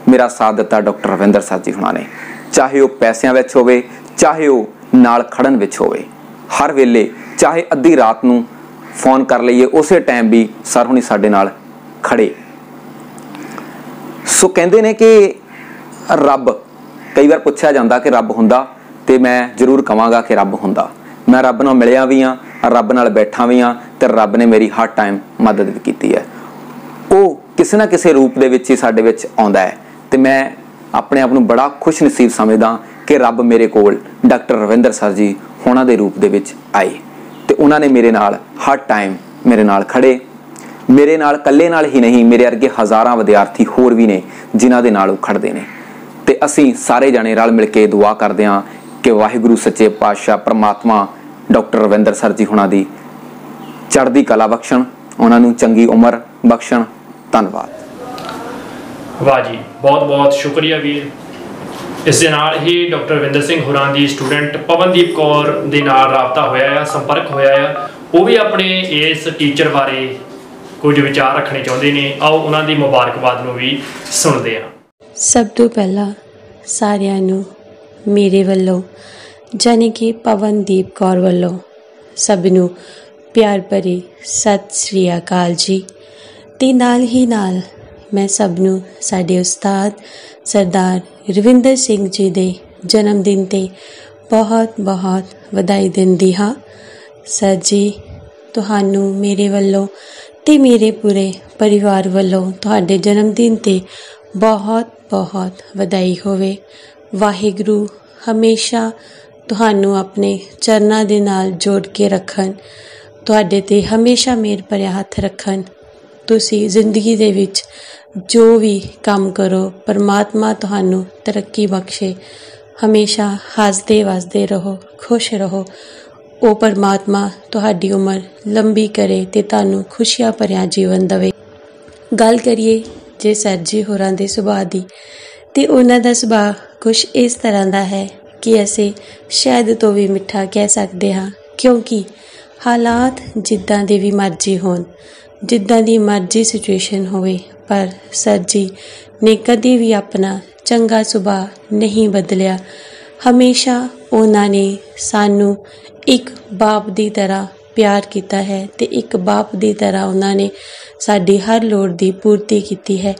ਮੇਰਾ ਸਾਥ ਦਿੱਤਾ ਡਾਕਟਰ ਰਵਿੰਦਰ ਸਰ ਜੀ ਹੁਣਾਂ ਨੇ। ਚਾਹੇ ਉਹ ਪੈਸਿਆਂ ਵਿੱਚ ਹੋਵੇ ਚਾਹੇ ਉਹ ਨਾਲ ਖੜਨ ਵਿੱਚ ਹੋਵੇ। ਹਰ ਵੇਲੇ ਚਾਹੇ ਅੱਧੀ ਰਾਤ ਨੂੰ ਫੋਨ ਕਰ ਲਈਏ ਉਸੇ ਟਾਈਮ ਵੀ ਸਰ ਹੁਣੀ ਸਾਡੇ ਨਾਲ ਖੜੇ। ਸੋ ਕਹਿੰਦੇ ਨੇ ਕਿ ਰੱਬ ਕਈ ਵਾਰ ਪੁੱਛਿਆ ਜਾਂਦਾ ਕਿ ਰੱਬ ਹੁੰਦਾ ਤੇ ਮੈਂ ਜ਼ਰੂਰ ਕਵਾਂਗਾ ਕਿ ਰੱਬ ਹੁੰਦਾ। ਮੈਂ ਰੱਬ ਨਾਲ ਮਿਲਿਆ ਵੀ ਆ ਰੱਬ ਨਾਲ ਬੈਠਾ ਵੀ ਆ ਤੇ ਰੱਬ ਨੇ ਮੇਰੀ ਹਰ ਟਾਈਮ ਮਦਦ ਵੀ ਕੀਤੀ ਹੈ। ਉਹ ਕਿਸੇ ਨਾ ਕਿਸੇ ਰੂਪ ਦੇ ਵਿੱਚ ਹੀ ਸਾਡੇ ਵਿੱਚ ਆਉਂਦਾ ਹੈ ਤੇ ਮੈਂ ਆਪਣੇ ਆਪ ਨੂੰ ਬੜਾ ਖੁਸ਼ ਨਸੀਬ ਸਮਝਦਾ ਕਿ ਰੱਬ ਮੇਰੇ ਕੋਲ ਡਾਕਟਰ ਰਵਿੰਦਰ ਸਰ ਜੀ ਹੋਣਾ ਦੇ ਰੂਪ ਦੇ ਵਿੱਚ ਆਏ ਤੇ ਉਹਨਾਂ ਨੇ ਮੇਰੇ ਨਾਲ ਹਰ ਟਾਈਮ ਮੇਰੇ ਨਾਲ ਖੜੇ। ਮੇਰੇ ਨਾਲ ਇਕੱਲੇ ਨਾਲ ਹੀ ਨਹੀਂ, ਮੇਰੇ ਵਰਗੇ ਹਜ਼ਾਰਾਂ ਵਿਦਿਆਰਥੀ ਹੋਰ ਵੀ ਨੇ ਜਿਨ੍ਹਾਂ ਦੇ ਨਾਲ ਉਹ ਖੜਦੇ ਨੇ। ਤੇ ਅਸੀਂ ਸਾਰੇ ਜਣੇ ਰਲ ਮਿਲ ਕੇ ਦੁਆ ਕਰਦੇ ਹਾਂ ਕਿ ਵਾਹਿਗੁਰੂ ਸੱਚੇ ਪਾਤਸ਼ਾਹ ਪ੍ਰਮਾਤਮਾ ਡਾਕਟਰ ਰਵਿੰਦਰ ਸਰ ਜੀ ਹੁਣਾਂ ਦੀ ਚੜ੍ਹਦੀ ਕਲਾ ਬਖਸ਼ਣ, ਉਹਨਾਂ ਨੂੰ ਚੰਗੀ ਉਮਰ ਬਖਸ਼ਣ। ਧੰਨਵਾਦ। ਵਾਹ ਜੀ, ਬਹੁਤ ਬਹੁਤ ਸ਼ੁਕਰੀਆ ਵੀਰ। ਇਸ ਦੇ ਨਾਲ ਹੀ ਡਾਕਟਰ ਰਵਿੰਦਰ ਸਿੰਘ ਹੁਰਾਂ ਦੀ ਸਟੂਡੈਂਟ ਪਵਨਦੀਪ ਕੌਰ ਦੇ ਨਾਲ ਰਾਬਤਾ ਹੋਇਆ ਹੈ ਸੰਪਰਕ ਹੋਇਆ ਹੈ ਉਹ ਵੀ ਆਪਣੇ ਇਸ ਟੀਚਰ ਬਾਰੇ ਕੁਝ ਵਿਚਾਰ ਰੱਖਣੇ ਚਾਹੁੰਦੇ ਨੇ। ਆਓ ਉਹਨਾਂ ਦੀ ਮੁਬਾਰਕਬਾਦ ਨੂੰ ਵੀ ਸੁਣਦੇ ਹਾਂ। ਸਭ ਤੋਂ ਪਹਿਲਾਂ ਸਾਰਿਆਂ ਨੂੰ ਮੇਰੇ ਵੱਲੋਂ ਜਾਨੀ ਕਿ ਪਵਨਦੀਪ ਕੌਰ ਵੱਲੋਂ ਸਭ ਨੂੰ ਪਿਆਰ ਭਰੀ ਸਤਿ ਸ੍ਰੀ ਅਕਾਲ ਜੀ। ਤੇ ਨਾਲ ਹੀ ਨਾਲ ਮੈਂ ਸਭ ਨੂੰ ਸਾਡੇ ਉਸਤਾਦ ਸਰਦਾਰ ਰਵਿੰਦਰ ਸਿੰਘ ਜੀ ਦੇ ਜਨਮ ਦਿਨ ਤੇ ਬਹੁਤ ਬਹੁਤ ਵਧਾਈ ਦਿੰਦੀ ਹਾਂ। ਸਰ ਜੀ, ਤੁਹਾਨੂੰ ਮੇਰੇ ਵੱਲੋਂ ਤੇ ਮੇਰੇ ਪੂਰੇ ਪਰਿਵਾਰ ਵੱਲੋਂ ਤੁਹਾਡੇ ਜਨਮ ਦਿਨ ਤੇ ਬਹੁਤ ਬਹੁਤ ਵਧਾਈ ਹੋਵੇ। ਵਾਹਿਗੁਰੂ ਹਮੇਸ਼ਾ ਤੁਹਾਨੂੰ ਆਪਣੇ ਚਰਨਾਂ ਦੇ ਨਾਲ ਜੋੜ ਕੇ ਰੱਖਣ। ਤੁਹਾਡੇ ਤੇ ਹਮੇਸ਼ਾ ਮੇਰ ਭਰਿਆ ਹੱਥ ਰੱਖਣ। ਤੁਸੀਂ ਜ਼ਿੰਦਗੀ ਦੇ ਵਿੱਚ ਜੋ ਵੀ ਕੰਮ ਕਰੋ, ਪਰਮਾਤਮਾ ਤੁਹਾਨੂੰ ਤਰੱਕੀ ਬਖਸ਼ੇ। ਹਮੇਸ਼ਾ ਹੱਸਦੇ ਵਸਦੇ ਰਹੋ, ਖੁਸ਼ ਰਹੋ। ਉਹ ਪਰਮਾਤਮਾ ਤੁਹਾਡੀ ਉਮਰ ਲੰਬੀ ਕਰੇ ਤੇ ਤੁਹਾਨੂੰ ਖੁਸ਼ੀਆਂ ਭਰਿਆ ਜੀਵਨ ਦੇਵੇ। ਗੱਲ ਕਰੀਏ ਜੇ ਸਰ ਹੋਰਾਂ ਦੇ ਸੁਭਾਅ ਦੀ। ਤੇ ਉਹਨਾਂ ਦਾ ਸੁਭਾਅ ਕੁਝ ਇਸ ਤਰ੍ਹਾਂ ਦਾ ਹੈ ਕਿ ਅਸੀਂ ਸ਼ਾਇਦ ਤੋਂ ਵੀ ਮਿੱਠਾ ਕਹਿ ਸਕਦੇ ਹਾਂ, ਕਿਉਂਕਿ ਹਾਲਾਤ ਜਿੱਦਾਂ ਦੇ ਵੀ ਮਰਜ਼ੀ ਹੋਣ, ਜਿੱਦਾਂ ਦੀ ਮਰਜ਼ੀ ਸਿਚੁਏਸ਼ਨ ਹੋਵੇ, ਪਰ ਸਰ ਜੀ ਨੇ ਕਦੀ ਵੀ ਆਪਣਾ ਚੰਗਾ ਸੁਭਾਅ ਨਹੀਂ ਬਦਲਿਆ। ਹਮੇਸ਼ਾ ਉਹਨਾਂ ਨੇ ਸਾਨੂੰ ਇੱਕ ਬਾਪ ਦੀ ਤਰ੍ਹਾਂ ਪਿਆਰ ਕੀਤਾ ਹੈ ਤੇ ਇੱਕ ਬਾਪ ਦੀ ਤਰ੍ਹਾਂ ਉਹਨਾਂ ਨੇ ਸਾਡੀ ਹਰ ਲੋੜ ਦੀ ਪੂਰਤੀ ਕੀਤੀ ਹੈ।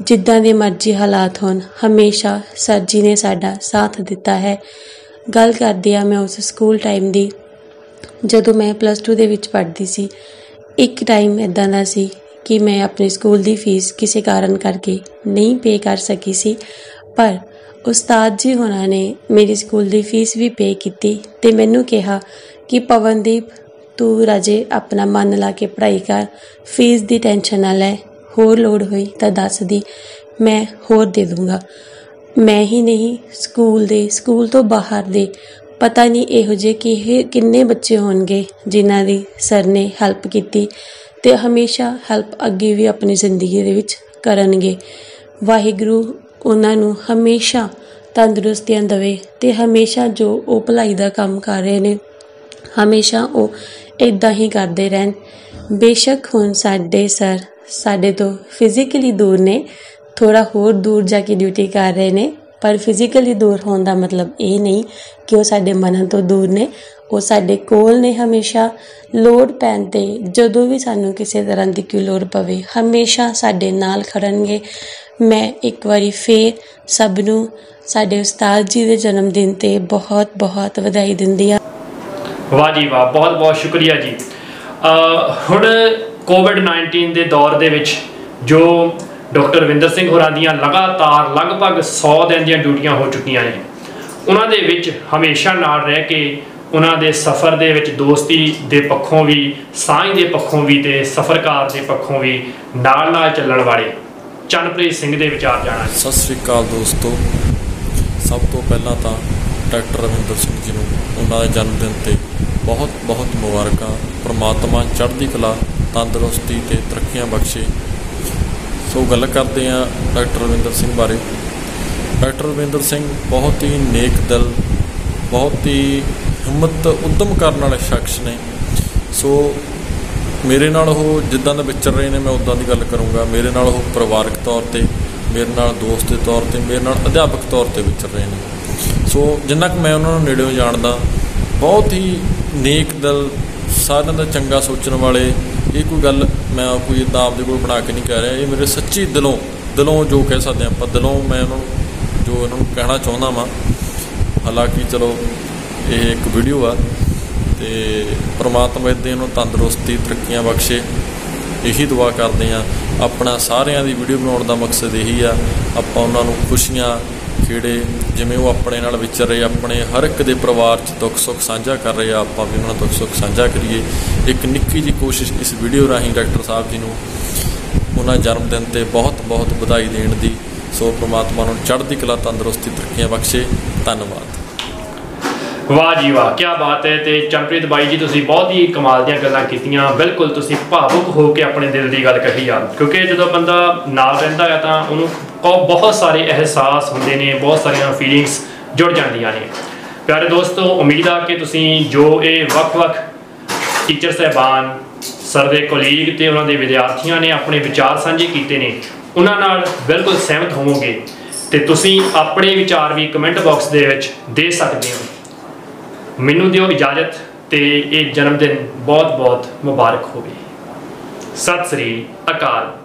ਜਿੱਦਾਂ ਦੇ ਮਰਜ਼ੀ ਹਾਲਾਤ ਹੋਣ, ਹਮੇਸ਼ਾ ਸਰ ਜੀ ਨੇ ਸਾਡਾ ਸਾਥ ਦਿੱਤਾ ਹੈ। ਗੱਲ ਕਰਦੀ ਆ ਮੈਂ ਉਸ ਸਕੂਲ ਟਾਈਮ ਦੀ, ਜਦੋਂ ਮੈਂ ਪਲੱਸ 2 ਦੇ ਵਿੱਚ ਪੜ੍ਹਦੀ ਸੀ। ਇੱਕ ਟਾਈਮ ਇਦਾਂ ਦਾ ਸੀ ਕਿ ਮੈਂ ਆਪਣੇ ਸਕੂਲ ਦੀ ਫੀਸ ਕਿਸੇ ਕਾਰਨ ਕਰਕੇ ਨਹੀਂ ਪੇ ਕਰ ਸਕੀ ਸੀ, ਪਰ ਉਸਤਾਦ ਜੀ ਹੋਣਾ ਨੇ ਮੇਰੀ ਸਕੂਲ ਦੀ ਫੀਸ ਵੀ ਪੇ ਕੀਤੀ ਤੇ ਮੈਨੂੰ ਕਿਹਾ ਕਿ ਪਵਨਦੀਪ ਤੂੰ ਰਾਜੇ ਆਪਣਾ ਮਨ ਲਾ ਕੇ ਪੜ੍ਹਾਈ ਕਰ। ਫੀਸ ਦੀ ਟੈਨਸ਼ਨ ਨਾ ਲੈ। ਹੋਰ ਲੋੜ ਹੋਈ ਤਾਂ ਦੱਸ ਦੀ। ਮੈਂ ਹੋਰ ਦੇ ਦੂੰਗਾ। ਮੈਂ ਹੀ ਨਹੀਂ, ਸਕੂਲ ਦੇ, ਸਕੂਲ ਤੋਂ ਬਾਹਰ ਦੇ। ਪਤਾ ਨਹੀਂ ਇਹੋ ਜਿਹੇ ਕਿ ਇਹ ਕਿੰਨੇ ਬੱਚੇ ਹੋਣਗੇ ਜਿਨ੍ਹਾਂ ਦੀ ਸਰ ਨੇ ਹੈਲਪ ਕੀਤੀ ਤੇ ਹਮੇਸ਼ਾ ਹੈਲਪ ਅੱਗੇ ਵੀ ਆਪਣੀ ਜ਼ਿੰਦਗੀ ਦੇ ਵਿੱਚ ਕਰਨਗੇ। ਵਾਹਿਗੁਰੂ ਉਹਨਾਂ ਨੂੰ ਹਮੇਸ਼ਾ ਤੰਦਰੁਸਤੀਆਂ ਦੇਵੇ ਤੇ ਹਮੇਸ਼ਾ ਜੋ ਉਹ ਭਲਾਈ ਦਾ ਕੰਮ ਕਰ ਰਹੇ ਨੇ, ਹਮੇਸ਼ਾ ਉਹ ਇਦਾਂ ਹੀ ਕਰਦੇ ਰਹਿਣ। ਬੇਸ਼ੱਕ ਹੁਣ ਸਾਡੇ ਸਰ, ਸਾਡੇ ਤੋਂ ਫਿਜ਼ੀਕਲੀ ਦੂਰ ਨੇ ਥੋੜਾ ਹੋਰ ਦੂਰ ਜਾ ਕੇ ਡਿਊਟੀ ਕਰ ਰਹੇ ਨੇ, ਪਰ ਫਿਜ਼ੀਕਲੀ ਦੂਰ ਹੋਣ ਦਾ ਮਤਲਬ ਇਹ ਨਹੀਂ ਕਿ ਉਹ ਸਾਡੇ ਮਨਾਂ ਤੋਂ ਦੂਰ ਨੇ। ਉਹ ਸਾਡੇ ਕੋਲ ਨੇ ਹਮੇਸ਼ਾ। ਲੋੜ ਪੈਣ ਤੇ ਜਦੋਂ ਵੀ ਸਾਨੂੰ ਕਿਸੇ ਤਰ੍ਹਾਂ ਦੀ ਕੋਈ ਲੋੜ ਪਵੇ, ਹਮੇਸ਼ਾ ਸਾਡੇ ਨਾਲ ਖੜਨਗੇ। ਮੈਂ ਇੱਕ ਵਾਰੀ ਫੇਰ ਸਭ ਨੂੰ ਸਾਡੇ ਉਸਤਾਦ ਜੀ ਦੇ ਜਨਮ ਦਿਨ ਤੇ ਬਹੁਤ ਬਹੁਤ ਵਧਾਈ ਦਿੰਦੀ ਹਾਂ। ਵਾਹ ਜੀ ਵਾਹ, ਬਹੁਤ ਬਹੁਤ ਸ਼ੁਕਰੀਆ ਜੀ। ਹੁਣ ਕੋਵਿਡ 19 ਦੇ ਦੌਰ ਦੇ ਵਿੱਚ ਜੋ ਡਾਕਟਰ ਰਵਿੰਦਰ ਸਿੰਘ ਹੋਰਾਂ ਦੀਆਂ ਲਗਾਤਾਰ ਲਗਭਗ 100 ਦਿਨ ਦੀਆਂ ਡਿਊਟੀਆਂ ਹੋ ਚੁੱਕੀਆਂ ਨੇ, ਉਹਨਾਂ ਦੇ ਵਿੱਚ ਹਮੇਸ਼ਾ ਨਾਲ ਰਹਿ ਕੇ ਉਹਨਾਂ ਦੇ ਸਫ਼ਰ ਦੇ ਵਿੱਚ ਦੋਸਤੀ ਦੇ ਪੱਖੋਂ ਵੀ, ਸਾਂਝ ਦੇ ਪੱਖੋਂ ਵੀ ਤੇ ਸਫ਼ਰਕਾਰ ਦੇ ਪੱਖੋਂ ਵੀ ਨਾਲ ਨਾਲ ਚੱਲਣ ਵਾਲੇ ਚੰਨਪ੍ਰੀਤ ਸਿੰਘ ਦੇ ਵਿਚਾਰ ਜਾਣਾ ਸਤਿ ਸ੍ਰੀ ਅਕਾਲ ਦੋਸਤੋ। ਸਭ ਤੋਂ ਪਹਿਲਾਂ ਤਾਂ ਡਾਕਟਰ ਰਵਿੰਦਰ ਸਿੰਘ ਜੀ ਨੂੰ, ਉਹਨਾਂ ਦੇ ਜਨਮ ਦਿਨ ਤੇ ਬਹੁਤ ਬਹੁਤ ਮੁਬਾਰਕਾਂ। ਪ੍ਰਮਾਤਮਾ ਚੜ੍ਹਦੀ ਕਲਾ, ਤੰਦਰੁਸਤੀ ਤੇ ਤਰੱਕੀਆਂ ਬਖਸ਼ੇ। ਸੋ ਗੱਲ ਕਰਦੇ ਹਾਂ ਡਾਕਟਰ ਰਵਿੰਦਰ ਸਿੰਘ ਬਾਰੇ। ਡਾਕਟਰ ਰਵਿੰਦਰ ਸਿੰਘ ਬਹੁਤ ਹੀ ਨੇਕ ਦਿਲ, ਬਹੁਤ ਹੀ ਹਿੰਮਤ ਉਦਮ ਕਰਨ ਵਾਲੇ ਸ਼ਖਸ ਨੇ। ਸੋ ਮੇਰੇ ਨਾਲ ਉਹ ਜਿੱਦਾਂ ਦਾ ਵਿਚਰ ਰਹੇ ਨੇ, ਮੈਂ ਉਦਾਂ ਦੀ ਗੱਲ ਕਰੂੰਗਾ। ਮੇਰੇ ਨਾਲ ਉਹ ਪਰਿਵਾਰਕ ਤੌਰ ਤੇ, ਮੇਰੇ ਨਾਲ ਦੋਸਤ ਦੇ ਤੌਰ ਤੇ, ਮੇਰੇ ਨਾਲ ਅਧਿਆਪਕ ਤੌਰ ਤੇ ਵਿਚਰ ਰਹੇ ਨੇ। ਸੋ ਜਿੰਨਾ ਕਿ ਮੈਂ ਉਹਨਾਂ ਨੂੰ ਨੇੜਿਓਂ ਜਾਣਦਾ, ਬਹੁਤ ਹੀ ਨੇਕ ਦਿਲ, ਸਾਰਿਆਂ ਦਾ ਚੰਗਾ ਸੋਚਣ ਵਾਲੇ, ਇਹ ਕੋਈ ਗੱਲ ਮੈਂ ਕੋਈ ਇਦਾਂ ਆਪਦੇ ਕੋਲ ਬਣਾ ਕੇ ਨਹੀਂ ਕਹਿ ਰਿਹਾ। ਇਹ ਮੇਰੇ ਸੱਚੀ ਦਿਲੋਂ ਦਿਲੋਂ ਜੋ ਕਹਿ ਸਕਦੇ ਆਪਾਂ, ਦਿਲੋਂ ਮੈਂ ਉਹਨਾਂ ਨੂੰ, ਜੋ ਉਹਨਾਂ ਨੂੰ ਕਹਿਣਾ ਚਾਹੁੰਦਾ ਵਾਂ। ਹਾਲਾਂਕਿ ਚਲੋ, ਇਹ ਇੱਕ ਵੀਡੀਓ ਆ ਤੇ ਪ੍ਰਮਾਤਮਾ ਇਦਾਂ ਨੂੰ ਤੰਦਰੁਸਤੀ, ਤਰੱਕੀਆਂ ਬਖਸ਼ੇ। ਇਹੀ ਦੁਆ ਕਰਦੇ ਆ ਆਪਣਾ ਸਾਰਿਆਂ ਦੀ ਵੀਡੀਓ ਬਣਾਉਣ ਦਾ ਮਕਸਦ ਇਹੀ ਆ। ਆਪਾਂ ਉਹਨਾਂ ਨੂੰ ਖੁਸ਼ੀਆਂ ਖੇੜੇ, ਜਿਵੇਂ ਉਹ ਆਪਣੇ ਨਾਲ ਵਿਚਰ ਰਹੇ, ਆਪਣੇ ਹਰ ਇੱਕ ਦੇ ਪਰਿਵਾਰ 'ਚ ਦੁੱਖ ਸੁੱਖ ਸਾਂਝਾ ਕਰ ਰਹੇ ਆ। ਆਪਾਂ ਵੀ ਉਹਨਾਂ ਨਾਲ ਦੁੱਖ ਸੁੱਖ ਸਾਂਝਾ ਕਰੀਏ। ਇੱਕ ਨਿੱਕੀ ਜੀ ਕੋਸ਼ਿਸ਼ ਇਸ ਵੀਡੀਓ ਰਾਹੀਂ ਡਾਕਟਰ ਸਾਹਿਬ ਜੀ ਨੂੰ ਉਹਨਾਂ ਜਨਮ ਦਿਨ ਤੇ ਬਹੁਤ ਬਹੁਤ ਵਧਾਈ ਦੇਣ ਦੀ, ਸੋ ਪ੍ਰਮਾਤਮਾ ਨੂੰ ਚੜ੍ਹਦੀ ਕਲਾ ਤੰਦਰੁਸਤੀ ਤਰੱਕੀਆਂ ਬਖਸ਼ੇ। ਧੰਨਵਾਦ। ਵਾਹ ਜੀ ਵਾਹ ਕੀ ਬਾਤ ਹੈ ਤੇ ਚੰਪ੍ਰੀਤ ਬਾਈ ਜੀ, ਤੁਸੀਂ ਬਹੁਤ ਹੀ ਕਮਾਲ ਦੀਆਂ ਗੱਲਾਂ ਕੀਤੀਆਂ। ਬਿਲਕੁਲ ਤੁਸੀਂ ਭਾਵੁਕ ਹੋ ਕੇ ਆਪਣੇ ਦਿਲ ਦੀ ਗੱਲ ਕਹੀ ਆ। ਕਿਉਂਕਿ ਜਦੋਂ ਬੰਦਾ ਨਾਲ ਰਹਿੰਦਾ ਹੈ ਤਾਂ ਉਹਨੂੰ ਬਹੁਤ ਸਾਰੇ ਅਹਿਸਾਸ ਹੁੰਦੇ ਨੇ, ਬਹੁਤ ਸਾਰੀਆਂ ਫੀਲਿੰਗਸ ਜੁੜ ਜਾਂਦੀਆਂ ਨੇ। ਪਿਆਰੇ ਦੋਸਤੋ, ਉਮੀਦ ਆ ਕਿ ਤੁਸੀਂ ਜੋ ਇਹ ਵੱਖ-ਵੱਖ ਟੀਚਰ ਸਹਿਬਾਨ ਸਰ ਦੇ ਕੋਲੀਗ ਤੇ ਉਹਨਾਂ ਦੇ ਵਿਦਿਆਰਥੀਆਂ ਨੇ ਆਪਣੇ ਵਿਚਾਰ ਸਾਂਝੇ ਕੀਤੇ ਨੇ, ਉਹਨਾਂ ਨਾਲ ਬਿਲਕੁਲ ਸਹਿਮਤ ਹੋਵੋਗੇ ਤੇ ਤੁਸੀਂ ਆਪਣੇ ਵਿਚਾਰ ਵੀ ਕਮੈਂਟ ਬਾਕਸ ਦੇ ਵਿੱਚ ਦੇ ਸਕਦੇ ਹੋ। ਮੈਨੂੰ ਦਿਓ ਇਜਾਜ਼ਤ ਤੇ ਇਹ ਜਨਮ ਦਿਨ ਬਹੁਤ ਬਹੁਤ ਮੁਬਾਰਕ ਹੋਵੇ। ਸਤਿ ਸ੍ਰੀ ਅਕਾਲ।